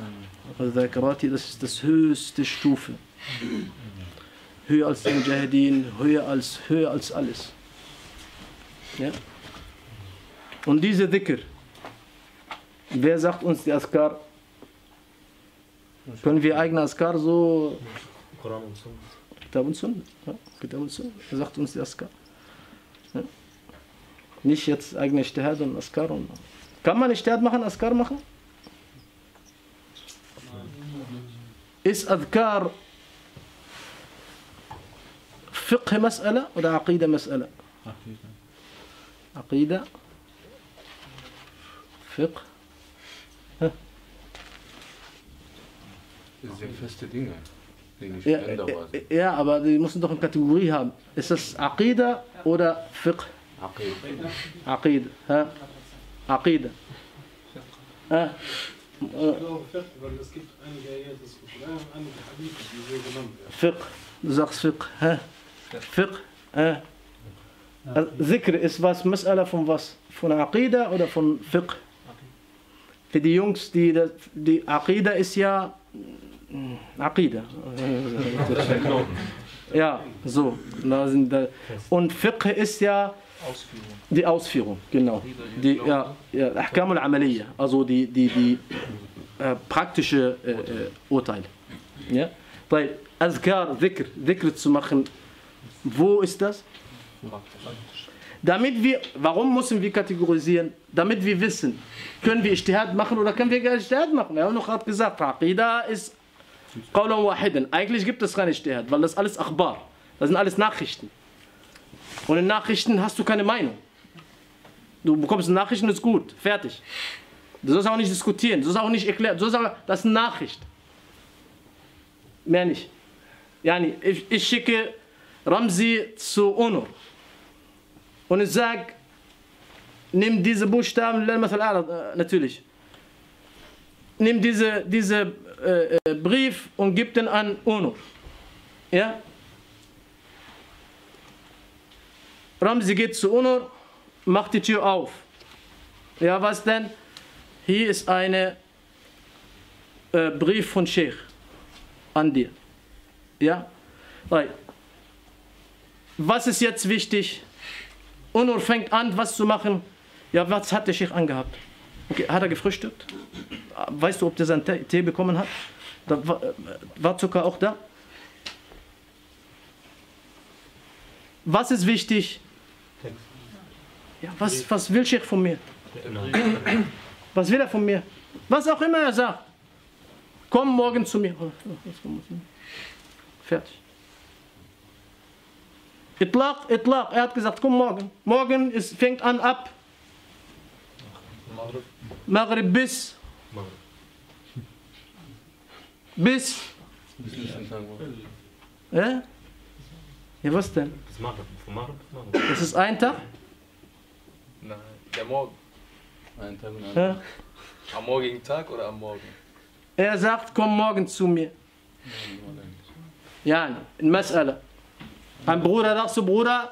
Das ist das höchste Stufe. Höher als die Mujahideen, höher als, höher als alles. Ja? Und diese Dhikr, wer sagt uns die Askar? Können wir eigene Askar so. Koran und Sunna. Kitab und Sunna. Ja, Kitab und Sunna. Wer sagt uns die Askar? Ja. Nicht jetzt eigene Ijtihad und Askar. Und Kann man Ijtihad machen, Askar machen? Ist Adkar Fiqh Mas'ala oder Aqida Mas'ala? Aqida, Fiqh, Das sind sehr feste Dinge, die nicht ja, änderbar sind. äh, ja, aber die müssen doch eine Kategorie haben. Ist das Aqida oder Fiqh? Aqid. Aqida. Ha? Aqida. Ha? Ich glaube, Fiqh, weil es gibt einige Ayat des Koran, einige Hadith, die so genannt werden. Fiqh. Du sagst Fiqh. Ha? Fiqh. Also, Zikr ist was, Mas'ala von was? Von Aqida oder von Fiqh? Für die Jungs, die, die Aqida ist ja mm, Aqida. *laughs* Ja, so. Da sind da. Und Fiqh ist ja die Ausführung, genau. Die, ja, ja, Ahkam al-Amaliyya, also die, die, die äh, praktische äh, äh, Urteile. Ja? Weil Azkar, Dhikr, Dhikr zu machen, wo ist das? Damit wir, warum müssen wir kategorisieren? Damit wir wissen, können wir Ijtihad machen oder können wir gar nicht Ijtihad machen? Wir haben noch gerade gesagt, Aqida ist Qawlan wahiden. Eigentlich gibt es kein Ijtihad, weil das alles Akhbar. Das sind alles Nachrichten. Und in Nachrichten hast du keine Meinung. Du bekommst Nachrichten, ist gut, fertig. Du sollst auch nicht diskutieren, du sollst auch nicht erklären, du sollst auch, das ist eine Nachricht. Mehr nicht. Yani, ich, ich schicke Ramsi zu UNO und ich sage, nimm diese Buchstaben, äh, natürlich. Nimm diese, diese äh, äh, Brief und gib den an UNO. Ja? Ramsi geht zu UNO, macht die Tür auf. Ja, was denn? Hier ist ein äh, Brief von Sheikh an dir. Ja? Right. Was ist jetzt wichtig? Unur fängt an, was zu machen. Ja, was hat der Sheikh angehabt? Okay, hat er gefrühstückt? Weißt du, ob der seinen Tee bekommen hat? Da war, war Zucker auch da? Was ist wichtig? Ja, was, was will Sheikh von mir? Was will er von mir? Was auch immer er sagt. Komm morgen zu mir. Oh, oh? Fertig. Itlaq, Itlaq. Er hat gesagt, komm morgen. Morgen ist, fängt an ab Maghrib. Maghrib bis. Bis. Bis nächsten Tag. Ja? Ja, was denn? Bis Maghrib. Von Maghrib bis Maghrib. Das ist ein Tag? Nein, der Morgen. Ein Tag Ja. Am morgigen Tag oder am Morgen? Er sagt, komm morgen zu mir. Ja, in Mas'ala. Ein Bruder sagt zu Bruder,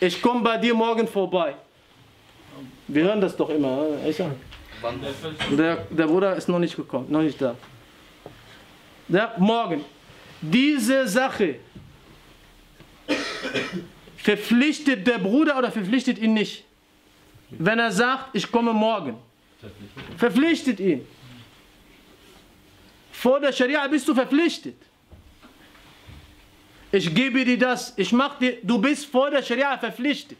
ich komme bei dir morgen vorbei. Wir hören das doch immer. Der, der Bruder ist noch nicht gekommen, noch nicht da. Ja, morgen. Diese Sache verpflichtet der Bruder oder verpflichtet ihn nicht? Wenn er sagt, ich komme morgen. Verpflichtet ihn. Vor der Scharia bist du verpflichtet. Ich gebe dir das, ich mach dir, du bist vor der Scharia verpflichtet.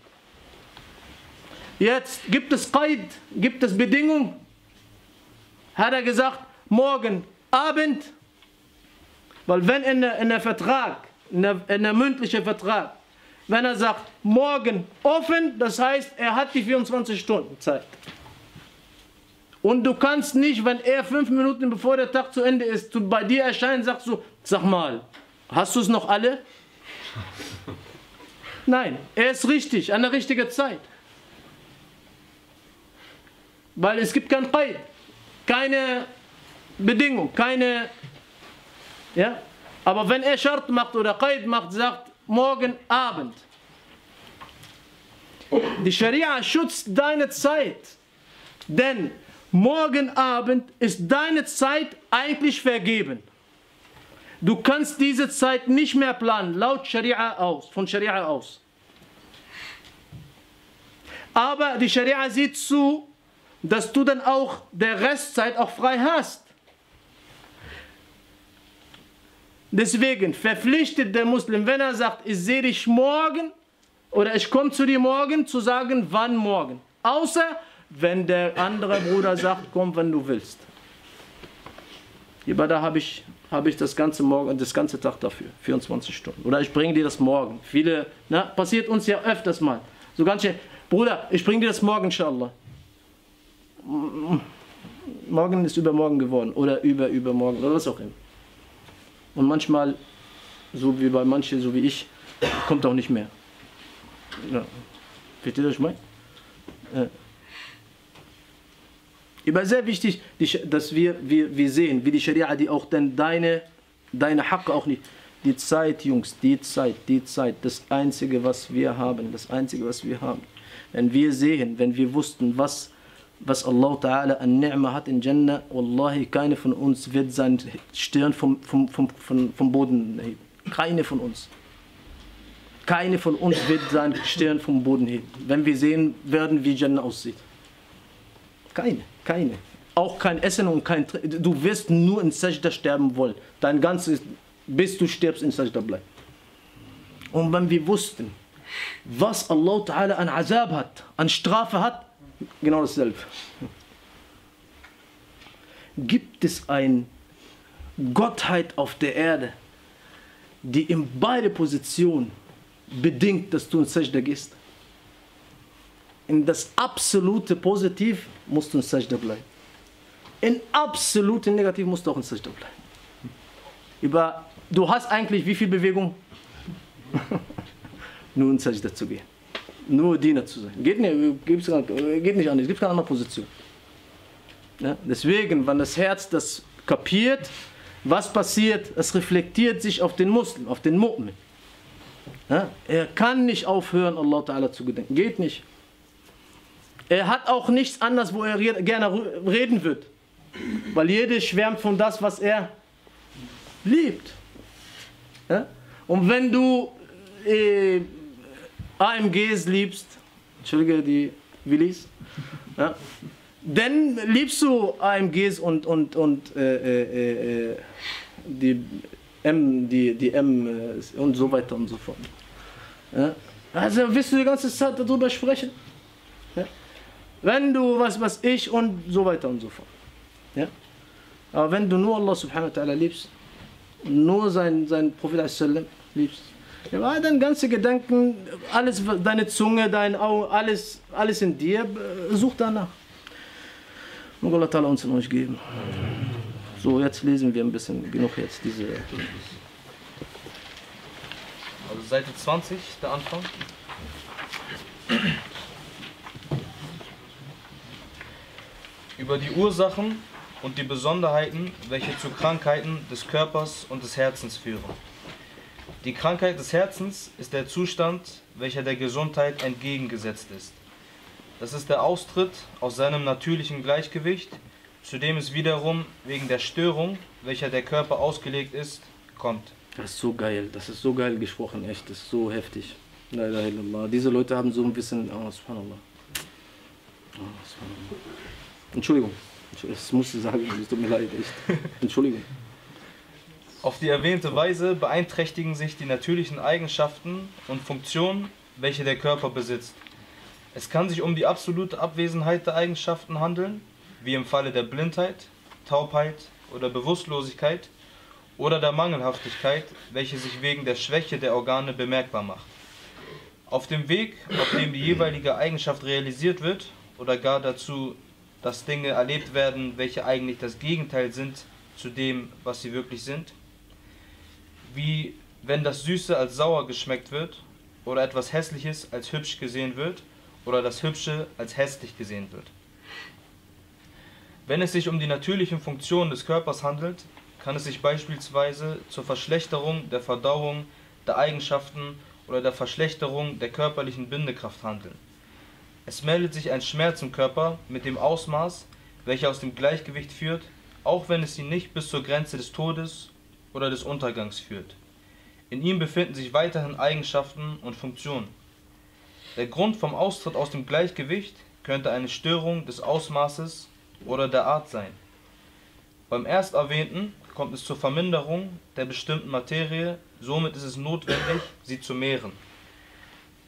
Jetzt gibt es Qaid, gibt es Bedingungen. Hat er gesagt, morgen Abend, weil wenn in der, in der Vertrag, in der, in der mündliche Vertrag, wenn er sagt, morgen offen, das heißt, er hat die 24 Stunden Zeit. Und du kannst nicht, wenn er fünf Minuten bevor der Tag zu Ende ist, bei dir erscheinen, sagst du, sag mal, hast du es noch alle? Nein, er ist richtig, an der richtigen Zeit. Weil es gibt kein Qaid, keine Bedingung, keine. Ja? Aber wenn er Schart macht oder Qaid macht, sagt morgen Abend. Die Scharia schützt deine Zeit. Denn morgen Abend ist deine Zeit eigentlich vergeben. Du kannst diese Zeit nicht mehr planen, laut Scharia aus, von Scharia aus. Aber die Scharia sieht zu, dass du dann auch der Restzeit auch frei hast. Deswegen verpflichtet der Muslim, wenn er sagt, ich sehe dich morgen oder ich komme zu dir morgen, zu sagen, wann morgen. Außer wenn der andere Bruder sagt, komm, wenn du willst. Hierbei da habe ich, habe ich das ganze Morgen, das ganze Tag dafür, 24 Stunden. Oder ich bringe dir das morgen. Viele, na, passiert uns ja öfters mal. So ganz schnell, Bruder, ich bringe dir das morgen, inshallah. Morgen ist übermorgen geworden oder über übermorgen oder was auch immer. Und manchmal, so wie bei manchen, so wie ich, kommt auch nicht mehr. Ja. Versteht ihr, was ich meine? Ja. Aber sehr wichtig, dass wir, wir, wir sehen, wie die Scharia, die auch dann deine, deine Hacke auch nicht. Die Zeit, Jungs, die Zeit, die Zeit, das Einzige, was wir haben, das Einzige, was wir haben. Wenn wir sehen, wenn wir wussten, was, was Allah Ta'ala an Ni'ma hat in Jannah, Wallahi, keine von uns wird sein Stirn vom, vom, vom, vom, vom Boden heben. Keine von uns. Keine von uns wird sein Stirn vom Boden heben, wenn wir sehen werden, wie Jannah aussieht. Keine, keine. Auch kein Essen und kein Trinken. Du wirst nur in Sajda sterben wollen. Dein ganzes, bis du stirbst, in Sajda bleiben. Und wenn wir wussten, was Allah Ta'ala an Azab hat, an Strafe hat, genau dasselbe. Gibt es eine Gottheit auf der Erde, die in beide Positionen bedingt, dass du in Sajda gehst? In das absolute Positiv musst du in Sajda bleiben. In absolute Negativ musst du auch in Sajda bleiben. Über, du hast eigentlich wie viel Bewegung? *laughs* Nur in Sajda zu gehen. Nur Diener zu sein. Geht nicht, gibt's geht nicht anders, es gibt keine andere Position. Ja? Deswegen, wenn das Herz das kapiert, was passiert, es reflektiert sich auf den Muslim, auf den Mu'min. Ja? Er kann nicht aufhören, Allah Ta'ala zu gedenken. Geht nicht. Er hat auch nichts anderes, wo er gerne reden wird. Weil jeder schwärmt von das, was er liebt. Ja? Und wenn du äh, AMGs liebst, Entschuldige die Willis, ja, dann liebst du AMGs und, und, und äh, äh, äh, die M, die, die M äh, und so weiter und so fort. Ja? Also wirst du die ganze Zeit darüber sprechen. Ja? Wenn du was, was ich und so weiter und so fort. Ja? Aber wenn du nur Allah subhanahu wa ta'ala liebst, nur sein, sein Prophet liebst, Ja, deine ganze Gedanken, alles, deine Zunge, dein Auge, alles, alles in dir, äh, such danach. Mag Allah Ta'ala uns in euch geben. So, jetzt lesen wir ein bisschen, genug jetzt diese. Also Seite 20, der Anfang. Über die Ursachen und die Besonderheiten, welche zu Krankheiten des Körpers und des Herzens führen. Die Krankheit des Herzens ist der Zustand, welcher der Gesundheit entgegengesetzt ist. Das ist der Austritt aus seinem natürlichen Gleichgewicht, zu dem es wiederum wegen der Störung, welcher der Körper ausgelegt ist, kommt. Das ist so geil, das ist so geil gesprochen, echt, das ist so heftig. Diese Leute haben so ein bisschen. Oh, subhanallah. Oh, subhanallah. Entschuldigung, das musste ich sagen, es tut mir leid, echt. Entschuldigung. Auf die erwähnte Weise beeinträchtigen sich die natürlichen Eigenschaften und Funktionen, welche der Körper besitzt. Es kann sich um die absolute Abwesenheit der Eigenschaften handeln, wie im Falle der Blindheit, Taubheit oder Bewusstlosigkeit oder der Mangelhaftigkeit, welche sich wegen der Schwäche der Organe bemerkbar macht. Auf dem Weg, auf dem die jeweilige Eigenschaft realisiert wird oder gar dazu, dass Dinge erlebt werden, welche eigentlich das Gegenteil sind zu dem, was sie wirklich sind, wie wenn das Süße als sauer geschmeckt wird oder etwas Hässliches als hübsch gesehen wird oder das Hübsche als hässlich gesehen wird. Wenn es sich um die natürlichen Funktionen des Körpers handelt, kann es sich beispielsweise zur Verschlechterung der Verdauung, der Eigenschaften oder der Verschlechterung der körperlichen Bindekraft handeln. Es meldet sich ein Schmerz im Körper mit dem Ausmaß, welcher aus dem Gleichgewicht führt, auch wenn es ihn nicht bis zur Grenze des Todes oder des Untergangs führt. In ihm befinden sich weiterhin Eigenschaften und Funktionen. Der Grund vom Austritt aus dem Gleichgewicht könnte eine Störung des Ausmaßes oder der Art sein. Beim ersterwähnten kommt es zur Verminderung der bestimmten Materie, somit ist es notwendig, sie zu mehren.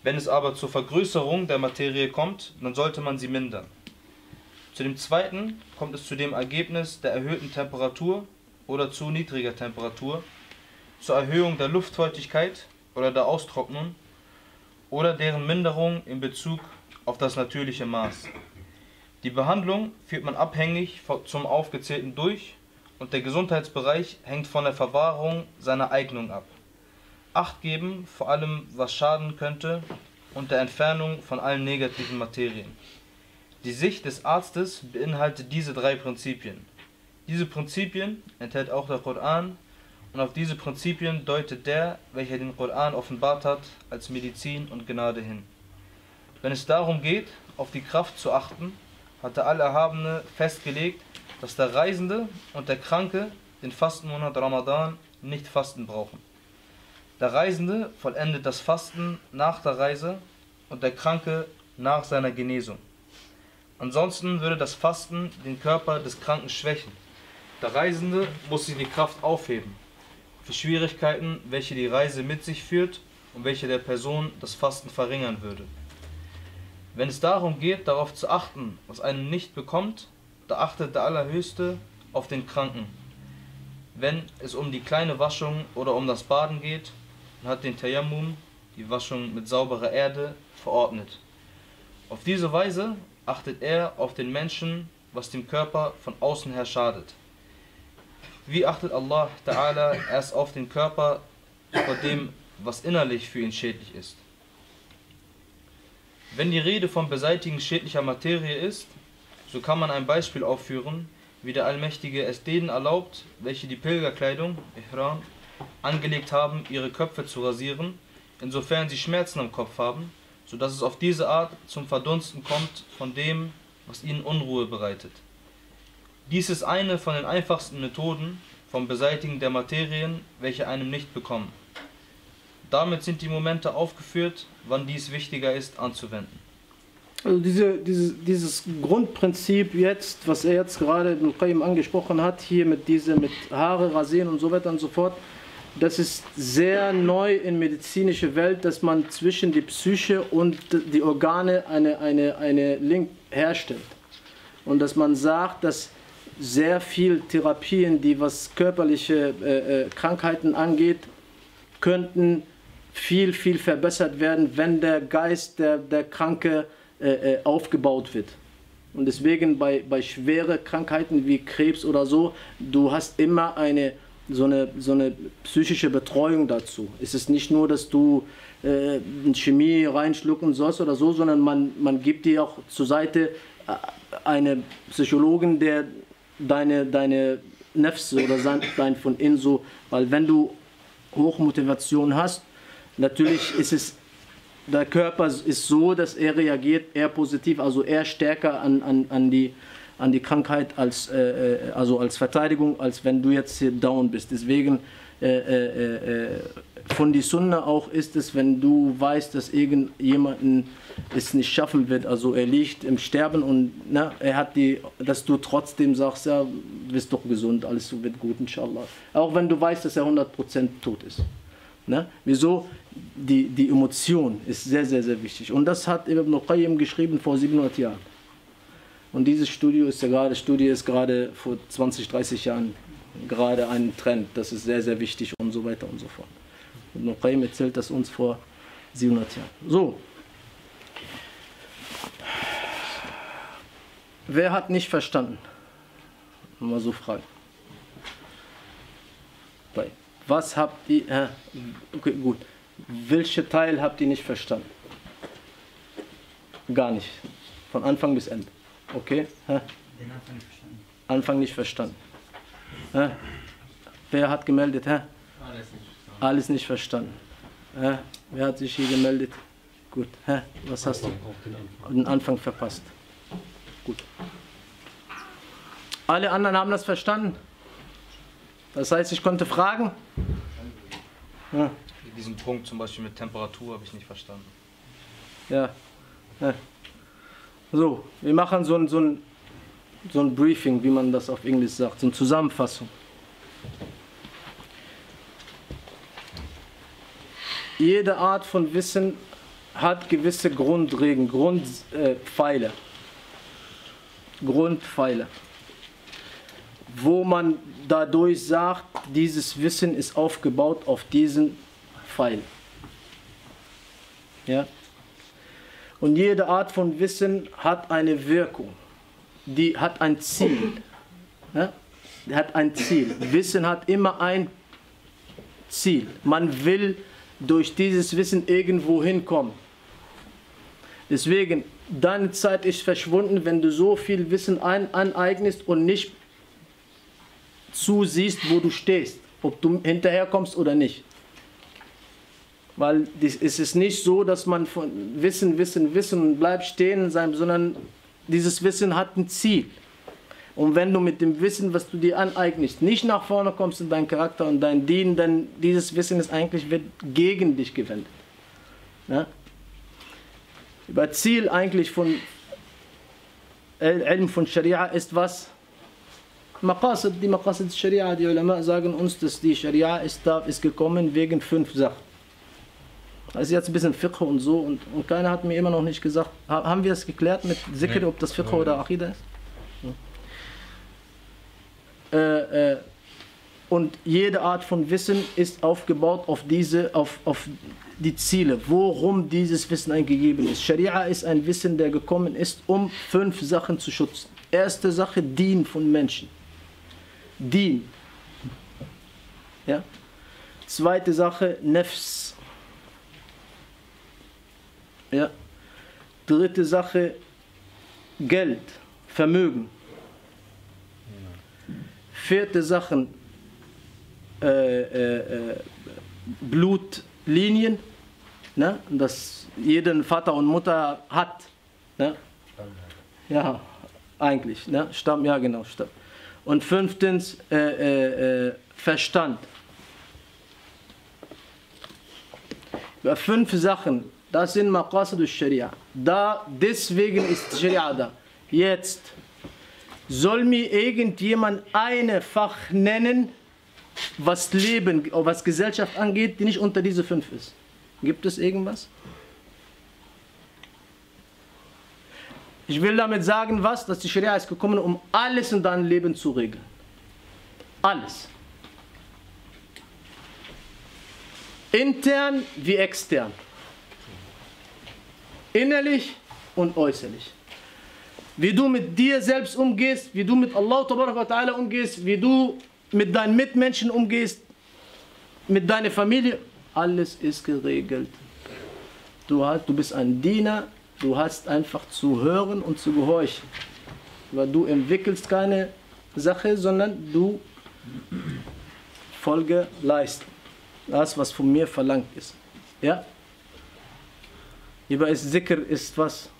Wenn es aber zur Vergrößerung der Materie kommt, dann sollte man sie mindern. Zu dem zweiten kommt es zu dem Ergebnis der erhöhten Temperatur oder zu niedriger Temperatur, zur Erhöhung der Luftfeuchtigkeit oder der Austrocknung oder deren Minderung in Bezug auf das natürliche Maß. Die Behandlung führt man abhängig zum Aufgezählten durch und der Gesundheitsbereich hängt von der Verwahrung seiner Eignung ab. Acht geben, vor allem was schaden könnte, und der Entfernung von allen negativen Materien. Die Sicht des Arztes beinhaltet diese drei Prinzipien. Diese Prinzipien enthält auch der Koran und auf diese Prinzipien deutet der, welcher den Koran offenbart hat, als Medizin und Gnade hin. Wenn es darum geht, auf die Kraft zu achten, hat der Allerhabene festgelegt, dass der Reisende und der Kranke den Fastenmonat Ramadan nicht fasten brauchen. Der Reisende vollendet das Fasten nach der Reise und der Kranke nach seiner Genesung. Ansonsten würde das Fasten den Körper des Kranken schwächen. Der Reisende muss sich die Kraft aufheben für Schwierigkeiten, welche die Reise mit sich führt und welche der Person das Fasten verringern würde. Wenn es darum geht, darauf zu achten, was einem nicht bekommt, da achtet der Allerhöchste auf den Kranken. Wenn es um die kleine Waschung oder um das Baden geht, hat den Tayammum, die Waschung mit sauberer Erde, verordnet. Auf diese Weise achtet er auf den Menschen, was dem Körper von außen her schadet. Wie achtet Allah Ta'ala erst auf den Körper vor dem, was innerlich für ihn schädlich ist? Wenn die Rede vom Beseitigen schädlicher Materie ist, so kann man ein Beispiel aufführen, wie der Allmächtige es denen erlaubt, welche die Pilgerkleidung, Ihram, angelegt haben, ihre Köpfe zu rasieren, insofern sie Schmerzen am Kopf haben, so dass es auf diese Art zum Verdunsten kommt von dem, was ihnen Unruhe bereitet. Dies ist eine von den einfachsten Methoden vom Beseitigen der Materien, welche einem nicht bekommen. Damit sind die Momente aufgeführt, wann dies wichtiger ist anzuwenden. Also diese, diese, dieses Grundprinzip jetzt, was er jetzt gerade Ibn Qayyim angesprochen hat, hier mit diese mit Haare rasieren und so weiter und so fort, das ist sehr neu in medizinischer Welt, dass man zwischen die Psyche und die Organe eine, eine, eine Link herstellt. Und dass man sagt, dass sehr viel Therapien, die was körperliche äh, äh Krankheiten angeht, könnten viel, viel verbessert werden, wenn der Geist der, der Kranke äh, äh, aufgebaut wird. Und deswegen bei, bei schweren Krankheiten wie Krebs oder so, du hast immer eine so eine, so eine psychische Betreuung dazu. Es ist nicht nur, dass du äh, Chemie reinschlucken sollst oder so, sondern man, man gibt dir auch zur Seite äh, eine Psychologin, der deine, deine Nefs oder dein von innen so, weil wenn du Hochmotivation hast, natürlich ist es, der Körper ist so, dass er reagiert eher positiv, also eher stärker an, an, an die an die Krankheit als, äh, äh, also als Verteidigung, als wenn du jetzt hier down bist. Deswegen äh, äh, äh, von die Sunna auch ist es, wenn du weißt, dass irgendjemanden es nicht schaffen wird, also er liegt im Sterben und na, er hat die, dass du trotzdem sagst, ja, bist doch gesund, alles wird gut, inshallah. Auch wenn du weißt, dass er 100% tot ist. Ne? Wieso? Die, die Emotion ist sehr, sehr, sehr wichtig. Und das hat Ibn Qayyim geschrieben vor 700 Jahren. Und dieses Studio ist ja gerade, Studie ist gerade vor 20, 30 Jahren gerade ein Trend. Das ist sehr, sehr wichtig und so weiter und so fort. Und Nuqaym erzählt das uns vor 700 Jahren. So. Wer hat nicht verstanden? Mal so fragen. Was habt ihr, okay, gut. Welche Teil habt ihr nicht verstanden? Gar nicht. Von Anfang bis Ende. Okay? Hä? Den Anfang nicht verstanden. Anfang nicht verstanden. Hä? Wer hat gemeldet? Hä? Alles nicht verstanden. Alles nicht verstanden. Hä? Wer hat sich hier gemeldet? Gut. Hä? Was hast du? Den Anfang verpasst. Gut. Alle anderen haben das verstanden? Das heißt, ich konnte fragen? Ja. Diesen Punkt zum Beispiel mit Temperatur habe ich nicht verstanden. Ja. ja. So, wir machen so ein, so, ein, so ein Briefing, wie man das auf Englisch sagt, so eine Zusammenfassung. Jede Art von Wissen hat gewisse Grundregeln, Grundpfeiler. Grundpfeiler. Wo man dadurch sagt, dieses Wissen ist aufgebaut auf diesen Pfeil. Ja? Und jede Art von Wissen hat eine Wirkung, die hat ein Ziel. Ja? Hat ein Ziel. Wissen hat immer ein Ziel. Man will durch dieses Wissen irgendwo hinkommen. Deswegen, deine Zeit ist verschwunden, wenn du so viel Wissen ein, aneignest und nicht zusiehst, wo du stehst, ob du hinterherkommst oder nicht. Weil es ist nicht so, dass man von Wissen, Wissen, Wissen bleibt stehen, sondern dieses Wissen hat ein Ziel. Und wenn du mit dem Wissen, was du dir aneignest, nicht nach vorne kommst in deinen Charakter und dein Dienen, dann dieses Wissen ist eigentlich wird gegen dich gewendet. Ja? Über Ziel eigentlich von Ilm von Scharia ist was? Maqasid, die Maqasid Scharia, die Ulama sagen uns, dass die Scharia ist, ist gekommen wegen fünf Sachen. Ist jetzt ein bisschen Fiqh und so und, und keiner hat mir immer noch nicht gesagt, haben wir es geklärt mit Zikr, nee. ob das Fiqh oder Aqidah ist? Ja. Äh, äh, und jede Art von Wissen ist aufgebaut auf diese, auf, auf die Ziele, worum dieses Wissen eingegeben ist. Scharia ist ein Wissen, der gekommen ist, um fünf Sachen zu schützen. Erste Sache, Dien von Menschen. Dien. Ja? Zweite Sache, Nefs ja. Dritte Sache, Geld, Vermögen. Vierte Sache, äh, äh, äh, Blutlinien, ne? das jeden Vater und Mutter hat. Ne? Ja, eigentlich. Ne? Stamm, ja genau, Stamm. Und fünftens, äh, äh, äh, Verstand. Über fünf Sachen das sind Maqasid al-Sharia. Da, deswegen ist Sharia da. Jetzt soll mir irgendjemand eine Fach nennen, was Leben, was Gesellschaft angeht, die nicht unter diese fünf ist. Gibt es irgendwas? Ich will damit sagen, was, dass die Sharia ist gekommen, um alles in deinem Leben zu regeln. Alles. Intern wie extern. Innerlich und äußerlich. Wie du mit dir selbst umgehst, wie du mit Allah umgehst, wie du mit deinen Mitmenschen umgehst, mit deiner Familie, alles ist geregelt. Du, hast, du bist ein Diener, du hast einfach zu hören und zu gehorchen. Weil du entwickelst keine Sache, sondern du Folge leisten. Das, was von mir verlangt ist. Ja? Hierbei ist Zikr ist was?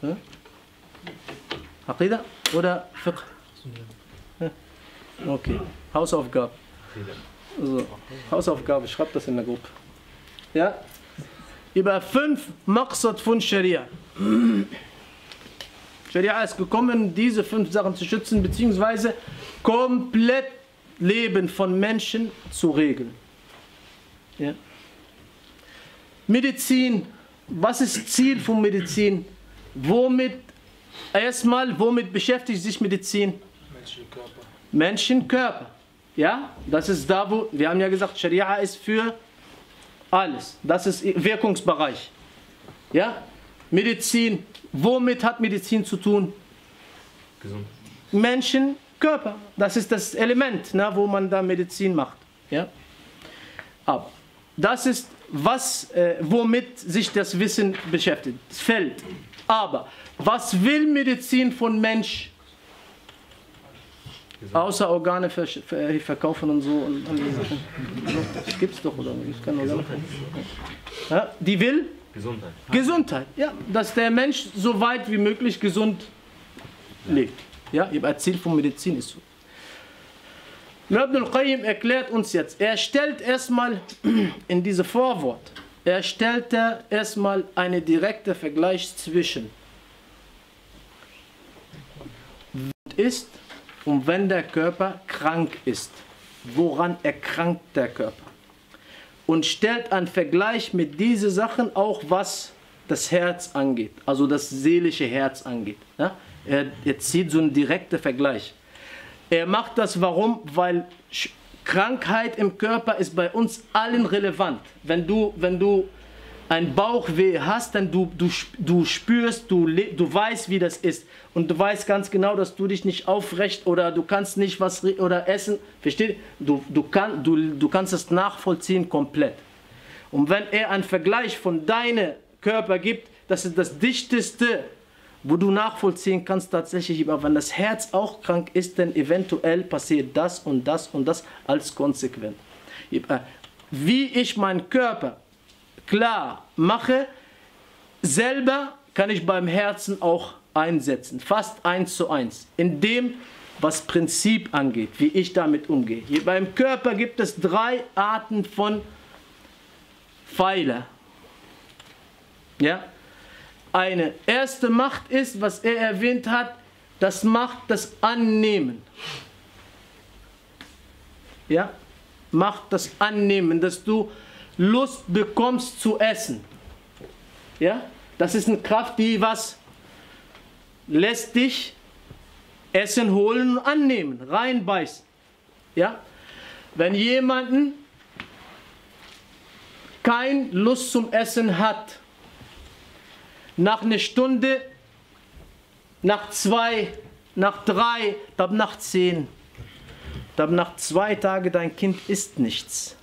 Ja? Aqida oder Fiqh? Okay. Hausaufgabe. Also, Hausaufgabe, schreibt das in der Gruppe. Ja? Über fünf Maqsad von Scharia. Scharia ist gekommen, diese fünf Sachen zu schützen, beziehungsweise komplett Leben von Menschen zu regeln. Ja. Medizin, was ist Ziel von Medizin? Womit, erstmal, womit beschäftigt sich Medizin? Menschenkörper. Menschenkörper. Ja, das ist da, wo, wir haben ja gesagt, Scharia ist für alles. Das ist Wirkungsbereich. Ja, Medizin, womit hat Medizin zu tun? Gesund. Menschenkörper. Das ist das Element, ne, wo man da Medizin macht. Ja? Aber das ist, was, äh, womit sich das Wissen beschäftigt. Das Feld. Aber was will Medizin von Mensch? Außer Organe ver ver verkaufen und so. Und. Das gibt's doch, oder? Ich kann sagen. Ja, die will Gesundheit. Gesundheit. Ja, dass der Mensch so weit wie möglich gesund lebt. Ja, ihr Ziel von Medizin ist so. Ibn al-Qayyim erklärt uns jetzt, er stellt erstmal *clears throat* in diese Vorwort, er stellt erstmal einen direkten Vergleich zwischen ist und wenn der Körper krank ist. Woran erkrankt der Körper? Und stellt einen Vergleich mit diesen Sachen auch, was das Herz angeht, also das seelische Herz angeht. Ja? Er, er zieht so einen direkten Vergleich. Er macht das warum? Weil Krankheit im Körper ist bei uns allen relevant. Wenn du, wenn du ein Bauchweh hast, dann du, du, du spürst, du, du weißt, wie das ist. Und du weißt ganz genau, dass du dich nicht aufrecht oder du kannst nicht was oder essen. Versteht? Du, du, kann, du, du kannst es nachvollziehen komplett. Und wenn er einen Vergleich von deinem Körper gibt, das ist das Dichteste, wo du nachvollziehen kannst tatsächlich, aber wenn das Herz auch krank ist, dann eventuell passiert das und das und das als Konsequenz. Wie ich meinen Körper klar mache, selber kann ich beim Herzen auch einsetzen, fast eins zu eins, in dem, was Prinzip angeht, wie ich damit umgehe. Hier beim Körper gibt es drei Arten von Pfeiler. Ja? Eine erste Macht ist, was er erwähnt hat, das Macht das Annehmen. Ja? Macht das Annehmen, dass du Lust bekommst zu essen. Ja? Das ist eine Kraft, die was lässt dich Essen holen und annehmen, reinbeißen. Ja? Wenn jemanden kein Lust zum Essen hat, nach einer Stunde, nach zwei, nach drei, dann nach zehn, dann nach zwei Tagen, dein Kind isst nichts.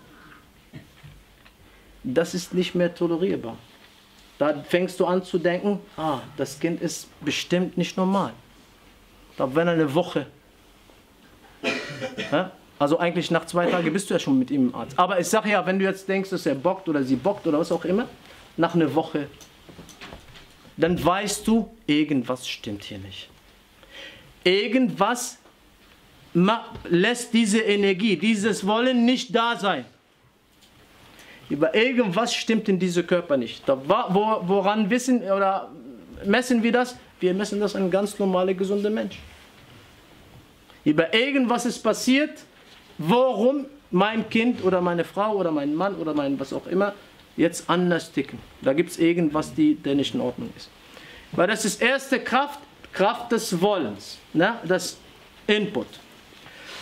Das ist nicht mehr tolerierbar. Da fängst du an zu denken, ah, das Kind ist bestimmt nicht normal. Da wenn eine Woche. Also eigentlich nach zwei Tagen bist du ja schon mit ihm im Arzt. Aber ich sage ja, wenn du jetzt denkst, dass er bockt oder sie bockt oder was auch immer, nach einer Woche, dann weißt du, irgendwas stimmt hier nicht. Irgendwas lässt diese Energie, dieses Wollen nicht da sein. Über irgendwas stimmt in diesem Körper nicht. Da, wo, woran wissen oder messen wir das? Wir messen das an ein ganz normaler, gesunder Mensch. Über irgendwas ist passiert, warum mein Kind oder meine Frau oder mein Mann oder mein was auch immer jetzt anders ticken. Da gibt es irgendwas, die, der nicht in Ordnung ist. Weil das ist erste Kraft, Kraft des Wollens, ne? das Input.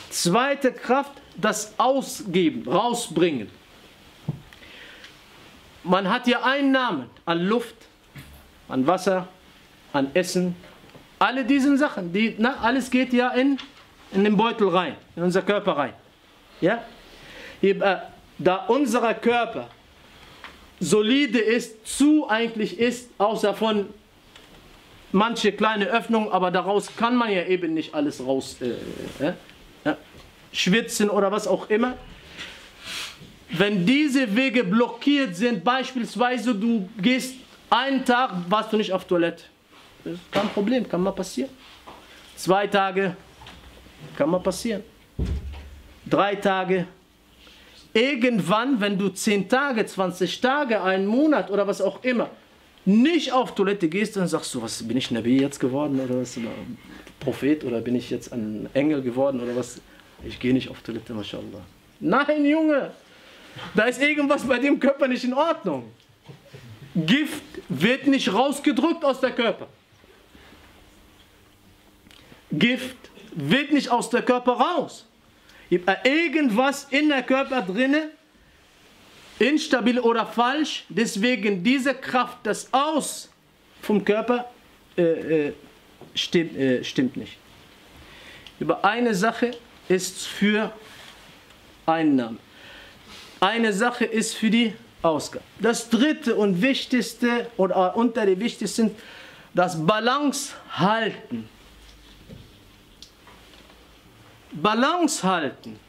Zweite Kraft, das Ausgeben, rausbringen. Man hat ja Einnahmen an Luft, an Wasser, an Essen. Alle diese Sachen, die, na, alles geht ja in, in den Beutel rein, in unser Körper rein. Ja? Äh, Da unser Körper solide ist, zu eigentlich ist, außer von manche kleine Öffnungen, aber daraus kann man ja eben nicht alles raus äh, äh, schwitzen oder was auch immer. Wenn diese Wege blockiert sind, beispielsweise du gehst einen Tag, warst du nicht auf Toilette. Das ist kein Problem, kann mal passieren. Zwei Tage, kann mal passieren. Drei Tage. Irgendwann, wenn du 10 Tage, 20 Tage, einen Monat oder was auch immer, nicht auf Toilette gehst, dann sagst du, was bin ich Nabi jetzt geworden oder was, oder Prophet oder bin ich jetzt ein Engel geworden oder was? Ich gehe nicht auf Toilette, mashallah. Nein, Junge, da ist irgendwas bei dem Körper nicht in Ordnung. Gift wird nicht rausgedrückt aus der Körper. Gift wird nicht aus der Körper raus. Irgendwas in der Körper drinne, instabil oder falsch, deswegen diese Kraft, das Aus vom Körper, äh, äh, stimmt, äh, stimmt nicht. Über eine Sache ist für Einnahmen. Eine Sache ist für die Ausgabe. Das dritte und wichtigste oder unter die wichtigsten, das Balance halten. Balance halten.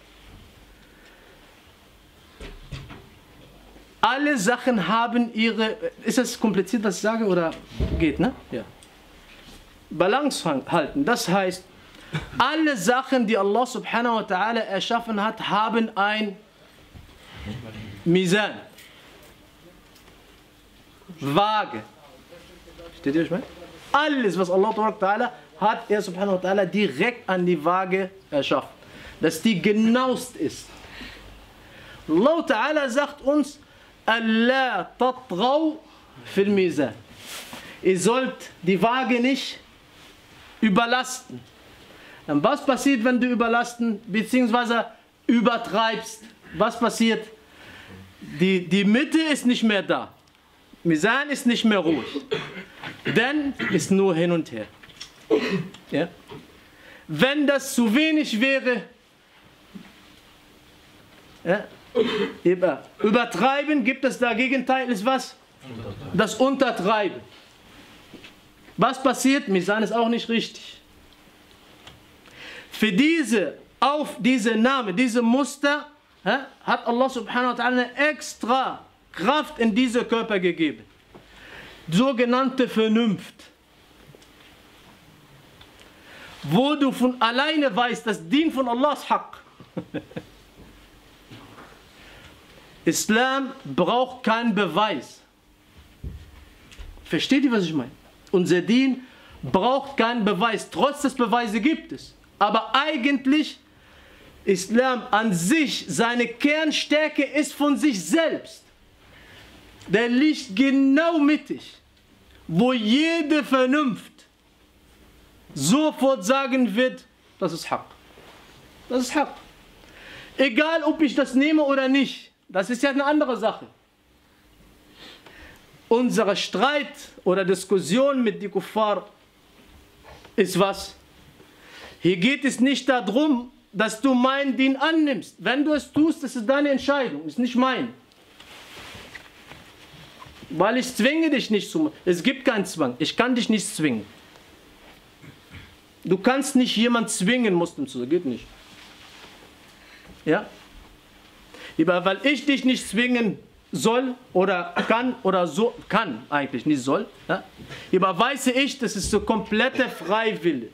Alle Sachen haben ihre. Ist das kompliziert, was ich sage, oder geht, ne? Ja. Balance halten. Das heißt, alle Sachen, die Allah subhanahu wa ta'ala erschaffen hat, haben ein Misan. Waage. Steht ihr, was ich meine? Alles, was Allah ta'ala hat er subhanahu wa ta'ala direkt an die Waage erschaffen. Dass die genauest ist. Allah ta'ala sagt uns, Allah tatraw fil. Ihr sollt die Waage nicht überlasten. Und was passiert, wenn du überlasten bzw. übertreibst? Was passiert? Die, die Mitte ist nicht mehr da. Misan ist nicht mehr ruhig. Dann ist nur hin und her. Ja? Wenn das zu wenig wäre, ja, übertreiben gibt es da Gegenteil ist was? Das Untertreiben. Was passiert? Misan ist auch nicht richtig. Für diese, auf diese Name, diese Muster, ja, hat Allah subhanahu wa ta'ala extra Kraft in diese Körper gegeben. Sogenannte Vernunft. Wo du von alleine weißt, das dient von Allahs Haq. *laughs* Islam braucht keinen Beweis. Versteht ihr, was ich meine? Unser Dien braucht keinen Beweis, trotz des Beweise gibt es. Aber eigentlich, Islam an sich, seine Kernstärke ist von sich selbst. Der liegt genau mittig, wo jede Vernunft sofort sagen wird, das ist Haq. Das ist Haq. Egal, ob ich das nehme oder nicht, das ist ja eine andere Sache. Unser Streit oder Diskussion mit den Kuffar ist was? Hier geht es nicht darum, dass du meinen Dien annimmst. Wenn du es tust, das ist deine Entscheidung, ist nicht mein. Weil ich zwinge dich nicht zu. Es gibt keinen Zwang. Ich kann dich nicht zwingen. Du kannst nicht jemand zwingen, Muslim zu sein. Geht nicht. Ja? Lieber, weil ich dich nicht zwingen soll oder kann oder so kann eigentlich nicht soll. Ja? Lieber weiß ich, das ist so komplette Freiwille.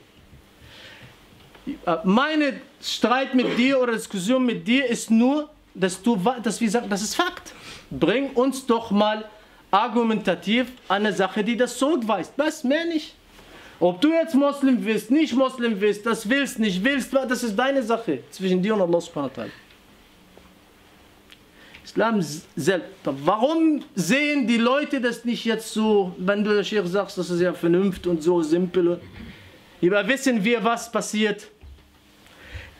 Meine Streit mit dir oder Diskussion mit dir ist nur, dass du, dass wir sagen, das ist Fakt. Bring uns doch mal argumentativ eine Sache, die das zurückweist. Was? Mehr nicht. Ob du jetzt Moslem bist, nicht Moslem bist, das willst, nicht willst, das ist deine Sache zwischen dir und Allah subhanahu wa ta'ala. Islam selbst. Warum sehen die Leute das nicht jetzt so, wenn du der Sheikh sagst, das ist ja vernünftig und so simpel? Lieber wissen wir, was passiert.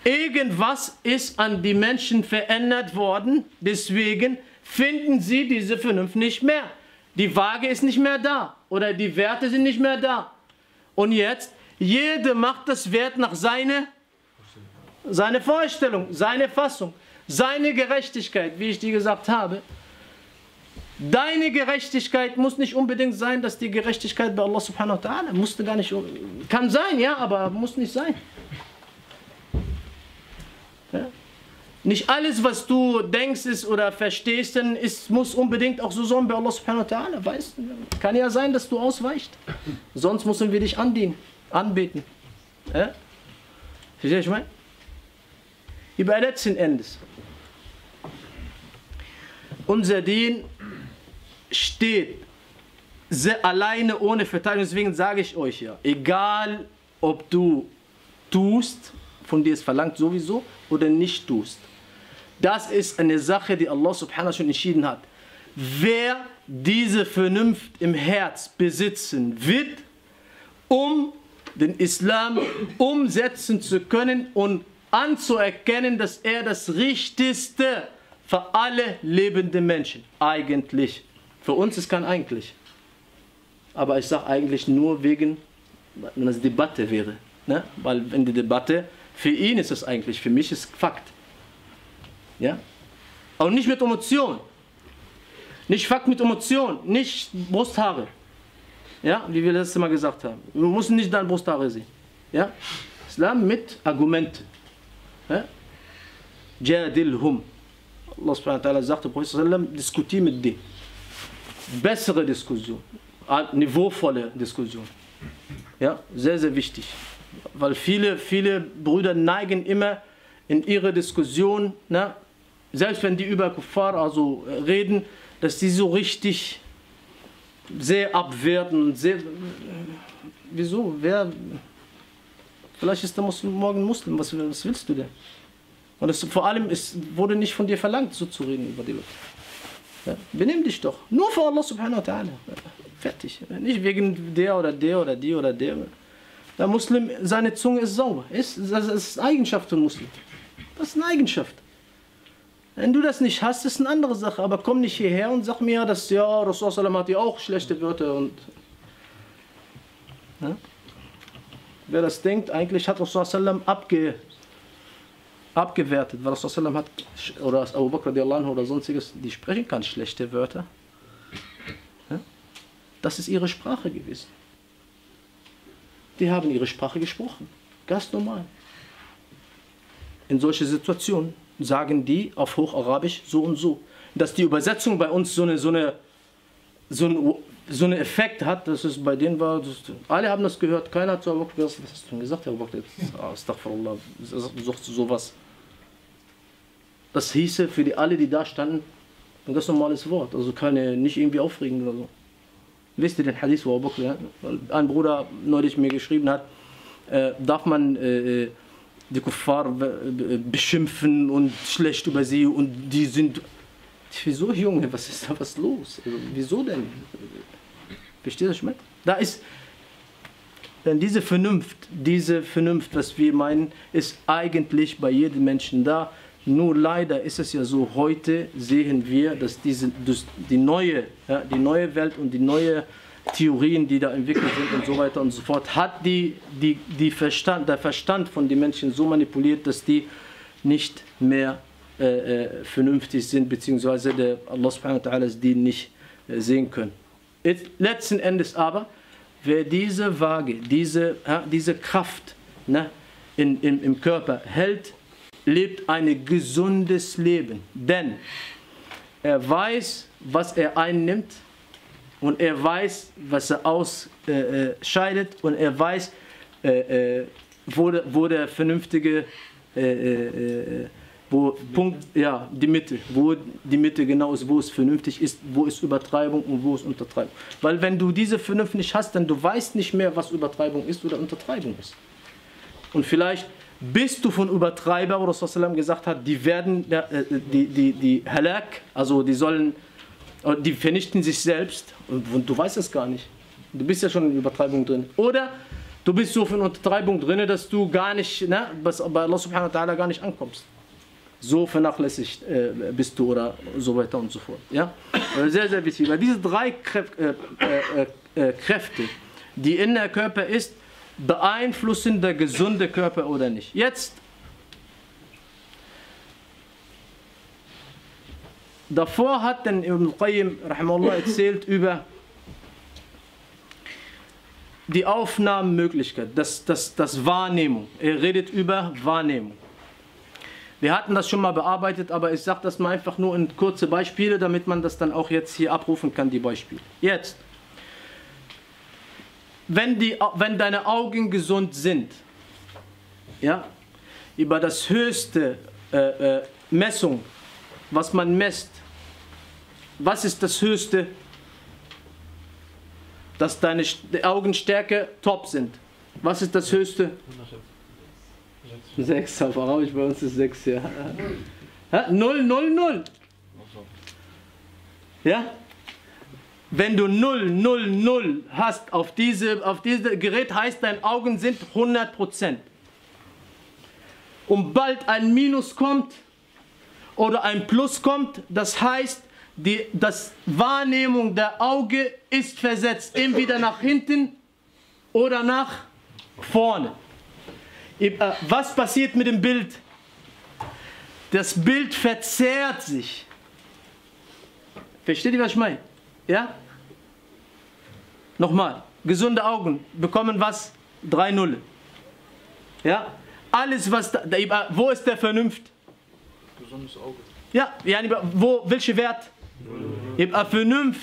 Irgendwas ist an die Menschen verändert worden, deswegen finden sie diese Vernunft nicht mehr. Die Waage ist nicht mehr da oder die Werte sind nicht mehr da. Und jetzt, jeder macht das Wert nach seiner seine Vorstellung, seine Fassung, seine Gerechtigkeit, wie ich dir gesagt habe. Deine Gerechtigkeit muss nicht unbedingt sein, dass die Gerechtigkeit bei Allah subhanahu wa ta'ala musste gar nicht, kann sein, ja, aber muss nicht sein. Ja? Nicht alles, was du denkst ist oder verstehst, dann ist, muss unbedingt auch so sein bei Allah subhanahu wa ta'ala. Weißt, kann ja sein, dass du ausweichst. Sonst müssen wir dich andienen, anbeten. Ja? Verstehst du, ich meine? Über letzten Endes. Unser Dien steht sehr alleine ohne Verteidigung. Deswegen sage ich euch ja, egal ob du tust, von dir ist verlangt sowieso, oder nicht tust. Das ist eine Sache, die Allah subhanahu schon entschieden hat. Wer diese Vernunft im Herz besitzen wird, um den Islam umsetzen zu können und anzuerkennen, dass er das Richtigste für alle lebenden Menschen eigentlich. Für uns ist kein eigentlich. Aber ich sage eigentlich nur wegen, wenn das Debatte wäre. Ne? Weil wenn die Debatte, für ihn ist es eigentlich, für mich ist Fakt. Ja? Aber nicht mit Emotion. Nicht Fakt mit Emotion, nicht Brusthaare. Ja, wie wir letztes Mal gesagt haben. Wir müssen nicht deine Brusthaare sehen. Ja? Islam mit Argumenten. Ja? Jadilhum. Allah subhanahu wa ta'ala sagte, Prophet diskutier mit denen. Bessere Diskussion, niveauvolle Diskussion. Ja, sehr, sehr wichtig. Weil viele, viele Brüder neigen immer in ihrer Diskussion, ne, selbst wenn die über Kuffar also reden, dass die so richtig sehr abwerten. Sehr, wieso? Wer, vielleicht ist der Muslim morgen Muslim. Was, was willst du denn? Und es, vor allem es wurde nicht von dir verlangt, so zu reden über die Leute. Ja, benimm dich doch. Nur für Allah subhanahu wa ta'ala. Fertig. Nicht wegen der oder der oder die oder der. Der Muslim, seine Zunge ist sauber. Ist, das ist Eigenschaft von Muslim. Das ist eine Eigenschaft. Wenn du das nicht hast, ist eine andere Sache. Aber komm nicht hierher und sag mir, dass ja, Rasulullah hat ja auch schlechte Wörter und. Ja? Wer das denkt, eigentlich hat Rasulullah abge, abgewertet, weil Rasulullah hat, oder Abu Bakr oder sonstiges, die sprechen ganz schlechte Wörter. Ja? Das ist ihre Sprache gewesen. Die haben ihre Sprache gesprochen. Ganz normal. In solchen Situationen sagen die auf Hocharabisch so und so. Dass die Übersetzung bei uns so eine, so eine, so ein, so einen Effekt hat, dass es bei denen war, das, alle haben das gehört, keiner hat so Bakr, was hast du denn gesagt, Abu Bakr? Astaghfirullah, suchst du sowas? Das hieße für die alle, die da standen, ein ganz normales Wort, also keine, nicht irgendwie aufregend oder so. Wisst ihr den Hadith, wo Abu Bakr, ein Bruder neulich mir geschrieben hat, äh, darf man äh, die Kuffar beschimpfen und schlecht über sie und die sind. Wieso, Junge, was ist da was los? Wieso denn? Was ich meine? Da ist. Denn diese Vernunft, diese Vernunft, was wir meinen, ist eigentlich bei jedem Menschen da. Nur leider ist es ja so, heute sehen wir, dass diese, die, neue, ja, die neue Welt und die neue Theorien, die da entwickelt sind und so weiter und so fort, hat die, die, die Verstand, der Verstand von den Menschen so manipuliert, dass die nicht mehr äh, äh vernünftig sind, beziehungsweise der Allah subhanahu wa ta'ala die nicht äh, sehen können. Letzten Endes aber, wer diese Waage, diese, diese Kraft ne, in, in, im Körper hält, lebt ein gesundes Leben. Denn er weiß, was er einnimmt und er weiß, was er ausscheidet und er weiß, äh, äh, wo, der, wo der vernünftige äh, wo Punkt, ja, die Mitte, wo die Mitte genau ist, wo es vernünftig ist, wo ist Übertreibung und wo ist Untertreibung. Weil wenn du diese Vernunft nicht hast, dann du weißt nicht mehr, was Übertreibung ist oder Untertreibung ist. Und vielleicht bist du von Übertreiber, wo Rasulullah gesagt hat, die werden, die, die, die Halak, also die sollen die vernichten sich selbst und, und du weißt es gar nicht. Du bist ja schon in Übertreibung drin. Oder Du bist so von Untertreibung drin, dass du gar nicht, ne, bei Allah subhanahu wa ta'ala gar nicht ankommst. So vernachlässigt äh, bist du oder so weiter und so fort. Ja? Äh, Sehr, sehr wichtig. Weil diese drei Kräf äh, äh, äh, Kräfte, die in der Körper ist, beeinflussen der gesunde Körper oder nicht. Jetzt, davor hat dann Ibn Qayyim rahimahullah, erzählt über die Aufnahmemöglichkeit, das, das, das Wahrnehmung. Er redet über Wahrnehmung. Wir hatten das schon mal bearbeitet, aber ich sage das mal einfach nur in kurze Beispiele, damit man das dann auch jetzt hier abrufen kann, die Beispiele. Jetzt, wenn, die, wenn deine Augen gesund sind, ja, über das höchste äh, äh, Messung, was man messt, was ist das höchste? Dass deine St- Augenstärke top sind. Was ist das höchste? Sechs, auf Arabisch bei uns ist sechs, ja. Null, null, null. Ja? Wenn du 0, 0, 0 hast auf diese, auf diese Gerät, heißt deine Augen sind 100%. Und bald ein Minus kommt oder ein Plus kommt, das heißt, die das Wahrnehmung der Auge ist versetzt, entweder nach hinten oder nach vorne. Äh, Was passiert mit dem Bild? Das Bild verzerrt sich. Versteht ihr, was ich meine? Ja? Nochmal, gesunde Augen bekommen was? Drei Null. Ja? Alles, was da, da, wo ist der Vernunft? Gesundes Auge. Ja, wo, welcher Wert? Null. Vernunft,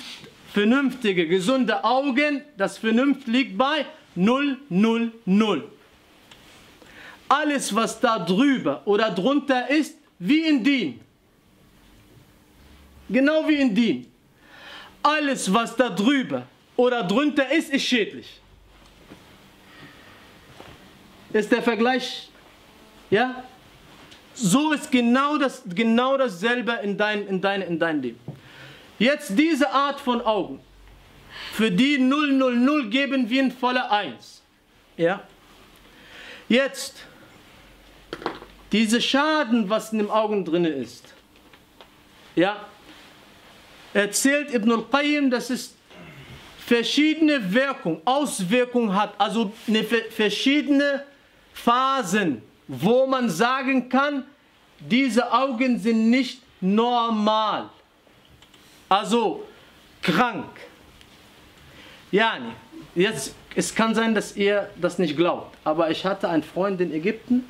vernünftige, gesunde Augen, das Vernunft liegt bei 0, 0, 0. Alles, was da drüber oder drunter ist, wie in Dien. Genau wie in Dien. Alles, was da drüber oder drunter ist, ist schädlich. Ist der Vergleich? Ja? So ist genau, das, genau dasselbe in dein, in, dein, in dein Leben. Jetzt diese Art von Augen. Für die 000 geben wir ein voller 1. Ja? Jetzt, diese Schaden, was in den Augen drin ist. Ja? Erzählt Ibn al-Qayyim, dass es verschiedene Wirkungen, Auswirkungen hat. Also eine verschiedene Phasen wo man sagen kann, diese Augen sind nicht normal. Also krank. Ja, jetzt, es kann sein, dass ihr das nicht glaubt, aber ich hatte einen Freund in Ägypten,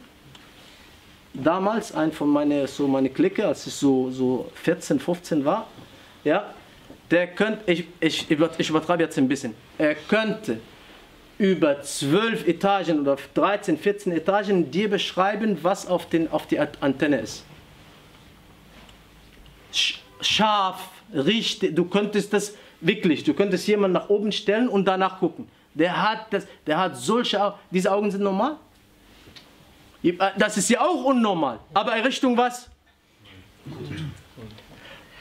damals, ein von meiner so meine Clique, als ich so, so 14, 15 war, ja, der könnte, ich, ich, ich übertreibe jetzt ein bisschen, er könnte über 12 Etagen oder 13, 14 Etagen dir beschreiben, was auf, den, auf die Antenne ist. Scharf, richtig, du könntest das wirklich, du könntest jemanden nach oben stellen und danach gucken. Der hat, das, der hat solche Augen, diese Augen sind normal? Das ist ja auch unnormal, aber in Richtung was?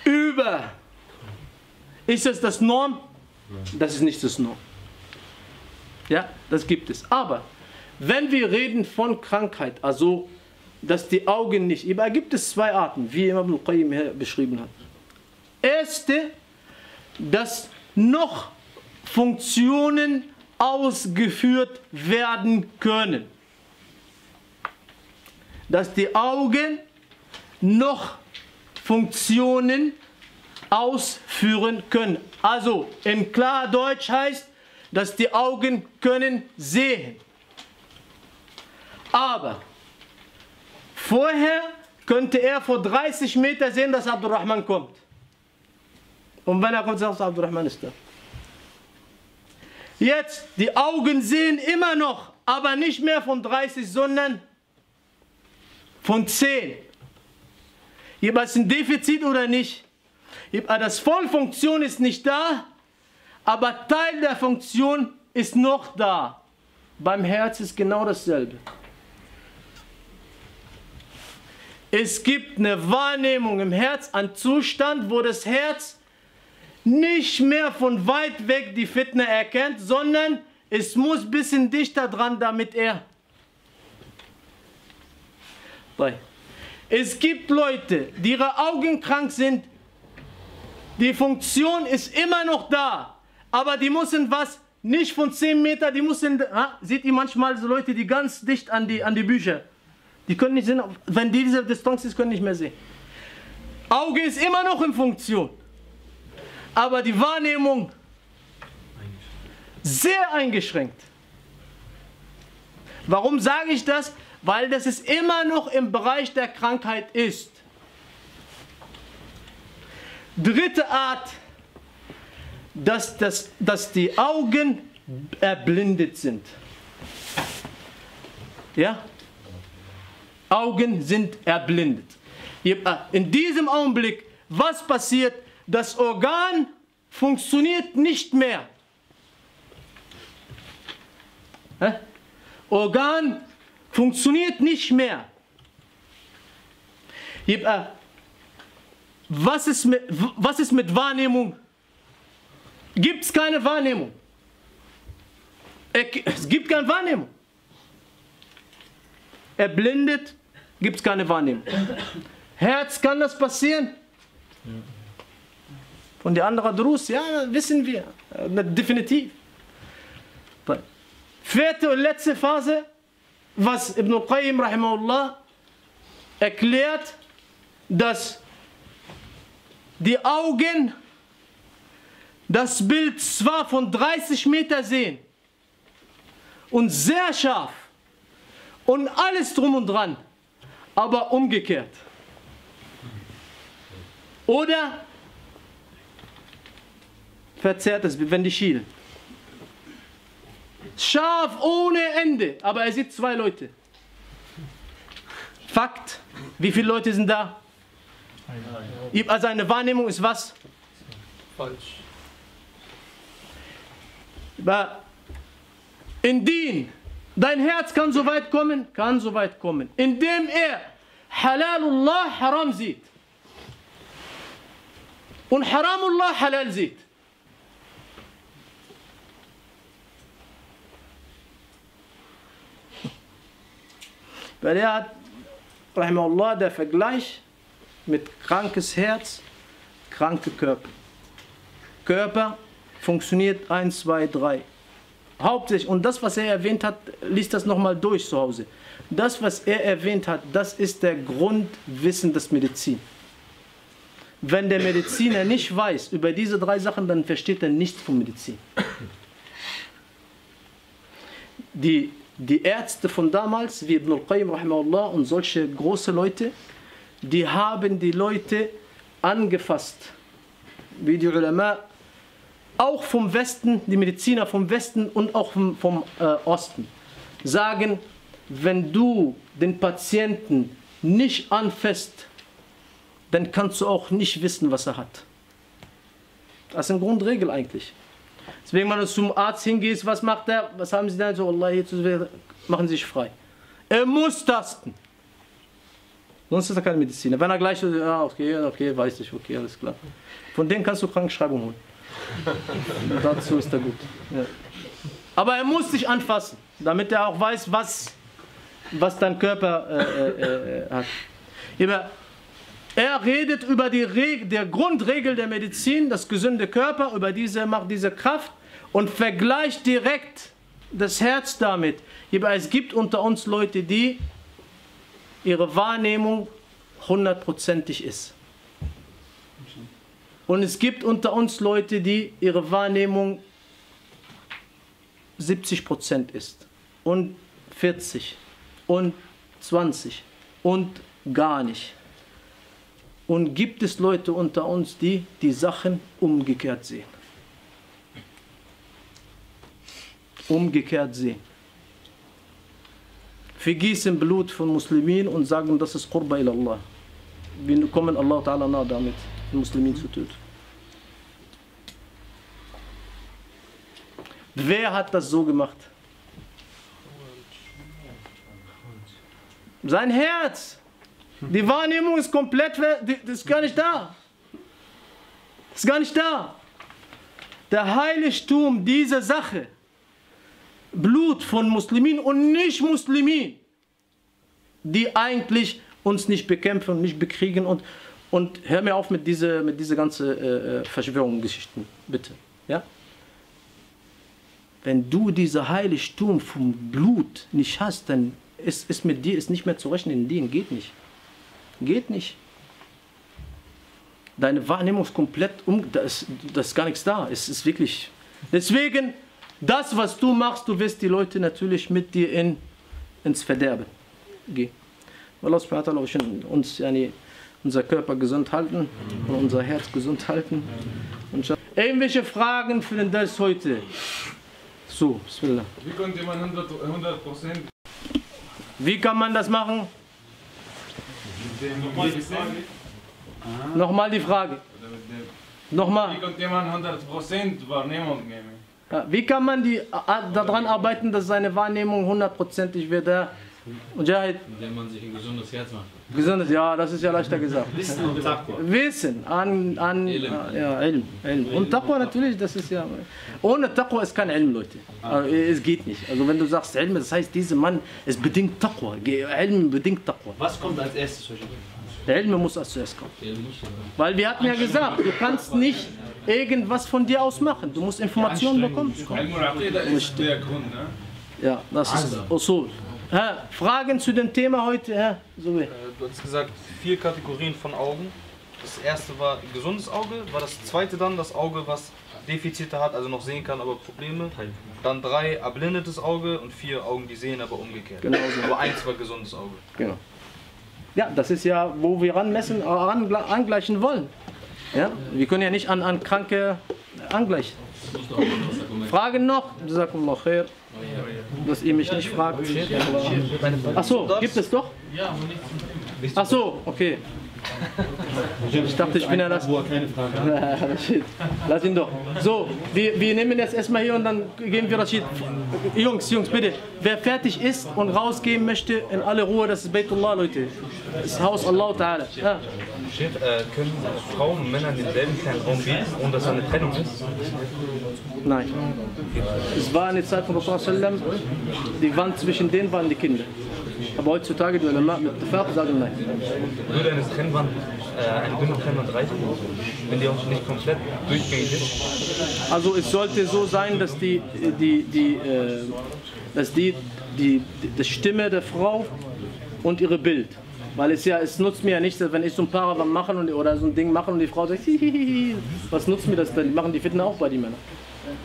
Über. Ist das das Norm? Das ist nicht das Norm. Ja, das gibt es. Aber wenn wir reden von Krankheit, also dass die Augen nicht, gibt es zwei Arten, wie Imam al-Qayyim beschrieben hat. Erste, dass noch Funktionen ausgeführt werden können. Dass die Augen noch Funktionen ausführen können. Also in Klardeutsch heißt, dass die Augen können sehen. Aber vorher könnte er vor 30 Meter sehen, dass Abdurrahman kommt. Und wenn er kommt, sagt er, Abdurrahman ist da. Jetzt, die Augen sehen immer noch, aber nicht mehr von 30, sondern von 10. Gibt es ein Defizit oder nicht? Das Vollfunktion ist nicht da, aber Teil der Funktion ist noch da. Beim Herz ist genau dasselbe. Es gibt eine Wahrnehmung im Herz, einen Zustand, wo das Herz nicht mehr von weit weg die Fitne erkennt, sondern es muss ein bisschen dichter dran, damit er. Es gibt Leute, die ihre Augen krank sind. Die Funktion ist immer noch da, aber die müssen was nicht von 10 Meter, die müssen, ha, seht ihr manchmal so Leute, die ganz dicht an die, an die Bücher, die können nicht sehen, wenn diese Distanz ist, können nicht mehr sehen. Auge ist immer noch in Funktion, aber die Wahrnehmung sehr eingeschränkt. Warum sage ich das? Weil das es immer noch im Bereich der Krankheit ist. Dritte Art, dass, dass, dass die Augen erblindet sind. Ja? Augen sind erblindet. In diesem Augenblick, was passiert? Das Organ funktioniert nicht mehr. Hä? Organ funktioniert nicht mehr. Was ist mit, was ist mit Wahrnehmung? Gibt es keine Wahrnehmung? Es gibt keine Wahrnehmung. Er blindet, gibt es keine Wahrnehmung. Herz, kann das passieren? Von der anderen Drus, ja, wissen wir. Definitiv. Vierte und letzte Phase, was Ibn al-Qayyim rahimahullah erklärt, dass die Augen das Bild zwar von 30 Meter sehen und sehr scharf und alles drum und dran, aber umgekehrt. Oder verzerrt es, wenn die schielen. Scharf ohne Ende, aber er sieht zwei Leute. Fakt, wie viele Leute sind da? Also eine Wahrnehmung ist was? Falsch. In Dien, dein Herz kann so weit kommen, kann so weit kommen, indem er Halalullah Haram sieht. Und Haramullah Halal sieht. Weil er hat, Rahimahullah, der Vergleich mit krankes Herz, kranke Körper. Körper funktioniert 1, 2, 3. Hauptsächlich, und das, was er erwähnt hat, liest das nochmal durch zu Hause. Das, was er erwähnt hat, das ist der Grundwissen des Medizin. Wenn der Mediziner nicht weiß über diese drei Sachen, dann versteht er nichts von Medizin. Die, die Ärzte von damals, wie Ibn al-Qayyim und solche große Leute, die haben die Leute angefasst, wie die Ulama, auch vom Westen, die Mediziner vom Westen und auch vom, vom äh, Osten, sagen, wenn du den Patienten nicht anfasst, dann kannst du auch nicht wissen, was er hat. Das ist eine Grundregel eigentlich. Deswegen, wenn du zum Arzt hingehst, was macht er? Was haben sie dann so? Allah, jetzt machen sie sich frei. Er muss tasten. Sonst ist er kein Mediziner. Wenn er gleich so, ja, okay, okay, weiß ich, okay, alles klar. Von denen kannst du Krankschreibung holen. *laughs* Dazu ist er gut. Ja. Aber er muss sich anfassen, damit er auch weiß, was, was dein Körper äh, äh, äh, hat. Er redet über die Reg der Grundregel der Medizin, das gesunde Körper, über diese Macht, diese Kraft und vergleicht direkt das Herz damit. Es gibt unter uns Leute, die ihre Wahrnehmung hundertprozentig ist. Und es gibt unter uns Leute, die ihre Wahrnehmung 70% ist und 40 und 20 und gar nicht. Und gibt es Leute unter uns, die die Sachen umgekehrt sehen. Umgekehrt sehen vergießen Blut von Muslimen und sagen, das ist Qurba ila Allah. Wir kommen Allah Ta'ala nah damit, die Muslimen zu töten. Wer hat das so gemacht? Sein Herz. Die Wahrnehmung ist komplett, das ist gar nicht da. Das ist gar nicht da. Der Heiligtum dieser Sache Blut von Muslimin und Nicht-Muslimin, die eigentlich uns nicht bekämpfen und nicht bekriegen. Und, und hör mir auf mit dieser mit diese ganzen äh, Verschwörungsgeschichten, bitte. Ja? Wenn du diese Heiligtum vom Blut nicht hast, dann ist, ist mit dir ist nicht mehr zu rechnen in dir. Geht nicht. Geht nicht. Deine Wahrnehmung ist komplett um. Da ist, da ist gar nichts da. Es ist wirklich. Deswegen, das, was du machst, du wirst die Leute natürlich mit dir in, ins Verderben gehen. Allah subhanahu wa ta'ala uns yani, unser Körper gesund halten und unser Herz gesund halten. Und Irgendwelche Fragen für den Dals heute? So, Bismillah. Wie konnte man 100 Prozent Wie kann man das machen? Nochmal die Frage? Nochmal die Frage. Nochmal. Wie konnte man 100 Prozent Wahrnehmung nehmen? Ja, Wie kann man die, a- daran arbeiten, dass seine Wahrnehmung hundertprozentig wird? Ja? Mujahid, Indem man sich ein gesundes Herz macht. Gesundes, ja, das ist ja leichter gesagt. Wissen und Taqwa. Wissen, an, an Ilm. ja, Ilm, Ilm. Und Taqwa natürlich, das ist ja. Ohne Taqwa ist kein Ilm, Leute. Also, es geht nicht. Also, wenn du sagst Ilm, das heißt, dieser Mann, es bedingt Taqwa. Ilm bedingt Taqwa. Was kommt als erstes? Der Ilm muss als zuerst kommen. Weil wir hatten ja gesagt, du kannst nicht irgendwas von dir aus machen. Du musst Informationen bekommen. Al-Muraqida ist der Grund, ne? Ja, das ist Usul. Hä, Fragen zu dem Thema heute, Herr Sobe? Äh, Du hast gesagt, vier Kategorien von Augen. Das erste war ein gesundes Auge, war das zweite dann das Auge, was Defizite hat, also noch sehen kann, aber Probleme. Dann drei erblindetes Auge und vier Augen, die sehen, aber umgekehrt. Genau so. Aber eins war gesundes Auge. Genau. Ja, das ist ja, wo wir ranmessen, äh, angleichen wollen. Ja? Wir können ja nicht an, an Kranke angleichen. Fragen noch? Jazakumullah khair. Dass ihr mich nicht fragt. Achso, gibt es doch? Achso, okay. Ich dachte, ich bin ja das. *laughs* Lass ihn doch. So, wir, wir nehmen jetzt erstmal hier und dann geben wir Rashid. Jungs, Jungs, bitte. Wer fertig ist und rausgehen möchte, in alle Ruhe, das ist Baytullah, Leute. Das Haus Allah Ta'ala. Ja. Shit, äh, können Frauen und Männer denselben kleinen Raum bieten, ohne dass da eine Trennung ist? Nein. Es war eine Zeit von Rasulullah die Wand zwischen denen waren die Kinder. Aber heutzutage, die Ulama mit Tafaq sagen nein. Würde eine Trennwand, äh, eine dünne Trennwand reichen, wenn die auch nicht komplett durchgängig ist? Also es sollte so sein, dass die, die, die, äh, dass die, die, die Stimme der Frau und ihre Bild. Weil es ja, es nutzt mir ja nichts, wenn ich so ein Paravan machen und, oder so ein Ding mache und die Frau sagt, hihihi, was nutzt mir das denn? Die machen die Fitna auch bei den Männern.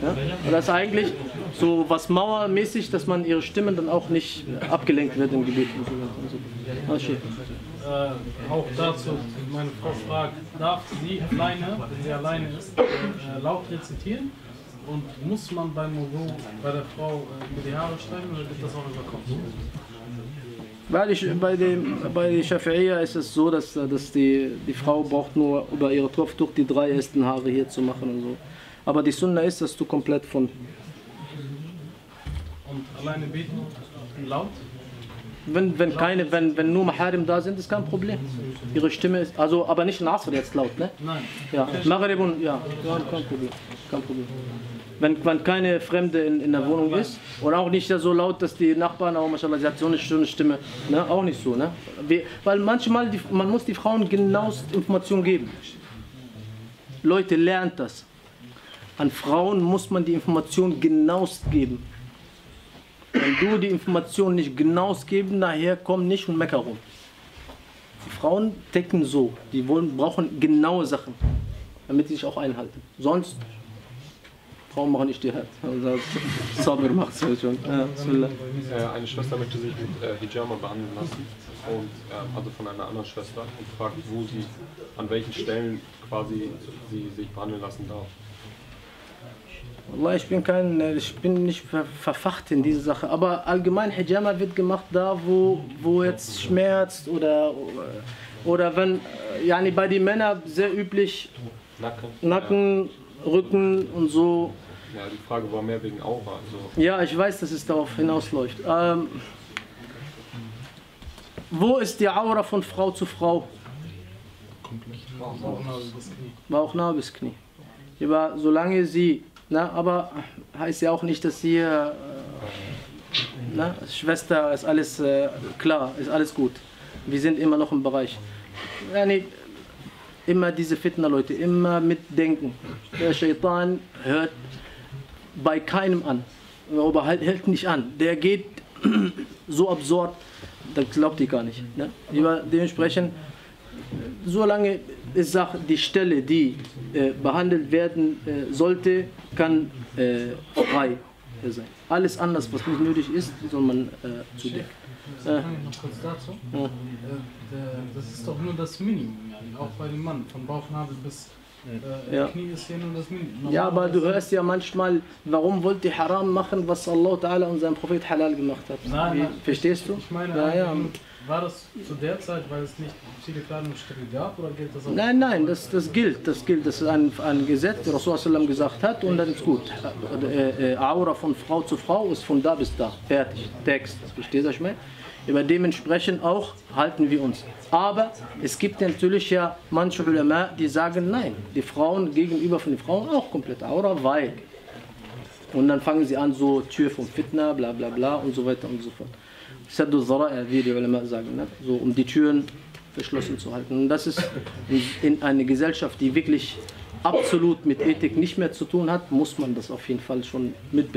Ja? Und das ist eigentlich so was mauermäßig, dass man ihre Stimmen dann auch nicht abgelenkt wird im Gebet. Und so. Äh, auch dazu, meine Frau fragt, darf sie alleine, wenn sie alleine ist, äh, laut rezitieren? Und muss man beim Wudu bei der Frau äh, über die Haare streichen oder wird das auch über Kopf? Weil ich, bei, dem, bei Shafi'iyya ist es so, dass, dass die, die Frau braucht nur über ihre Kopftuch die drei ersten Haare hier zu machen und so. Aber die Sunna ist, dass du komplett von... Und alleine beten, laut? Wenn, wenn, keine, wenn, wenn nur Maharim da sind, ist kein Problem. Ihre Stimme ist... Also, aber nicht in Asr jetzt laut, ne? Nein. Ja, Maghrib und... Ja, ja kein Problem. Kein Problem. Wenn, wenn keine Fremde in, in der Wohnung ist und auch nicht so laut, dass die Nachbarn, auch mashallah, sie hat so eine schöne Stimme, ne? auch nicht so. Ne? Wir, weil manchmal, die, man muss die Frauen genauest Informationen geben. Leute, lernt das. An Frauen muss man die Information genauest geben. Wenn du die Information nicht genauest geben, nachher komm nicht und mecker rum. Die Frauen decken so, die wollen, brauchen genaue Sachen, damit sie sich auch einhalten. Sonst, Frauen machen nicht die Herz. Also, Sabir macht es ja schon. Ja. Äh, eine Schwester möchte sich mit äh, Hijama behandeln lassen und ähm, also von einer anderen Schwester und fragt, wo sie, an welchen Stellen quasi sie sich behandeln lassen darf. Ich bin kein, ich bin nicht ver verfacht in diese Sache, aber allgemein Hijama wird gemacht da, wo, wo jetzt schmerzt oder, oder wenn, äh, yani bei den Männern sehr üblich Nacken. Nacken, Rücken und so. Ja, die Frage war mehr wegen Aura. Also, Ja, ich weiß, dass es darauf hinausläuft. Ähm, wo ist die Aura von Frau zu Frau? Bauchnabel bis Knie. Aber solange sie, na, aber heißt ja auch nicht, dass sie äh, Na, Schwester, ist alles äh, klar, ist alles gut. Wir sind immer noch im Bereich. Ja, nee, immer diese Fitner-Leute, immer mitdenken. Der Shaitan hört bei keinem an. Aber halt, hält nicht an. Der geht *clears throat* so absurd, das glaubt ihr gar nicht. Ne? Dementsprechend, solange ich sage, die Stelle, die äh, behandelt werden äh, sollte, kann äh, frei sein. Alles anders, was nicht nötig ist, soll man äh, zudecken. Äh, Kann ich noch kurz dazu? Ja. Äh, das ist doch nur das Minimum, ja. auch bei dem Mann. Von Bauchnabel bis äh, Ja. Das Minimum. Ja, aber du hörst ja manchmal, warum wollt ihr Haram machen, was Allah Ta'ala und sein Prophet halal gemacht hat? Nein, nein, verstehst du? Ich meine, ja, ja. nur, war das zu der Zeit, weil es nicht viele Kleidungsstücke gab oder gilt das auch? Nein, nein, das, das gilt, das gilt, das ist ein, ein Gesetz, das Rasul sallam gesagt hat und dann ist gut. Äh, äh, Aura von Frau zu Frau ist von da bis da, fertig, Text, verstehst du, was ich meine? Über dementsprechend auch halten wir uns. Aber es gibt natürlich ja manche Ulama, die sagen, nein, die Frauen gegenüber von den Frauen auch komplett Aura, weil. Und dann fangen sie an, so Tür vom Fitna, bla bla bla und so weiter und so fort. Saddu Zara'a, wie die Ulama sagen, ne? so um die Türen verschlossen zu halten. Und das ist in, in einer Gesellschaft, die wirklich absolut mit Ethik nicht mehr zu tun hat, muss man das auf jeden Fall schon mit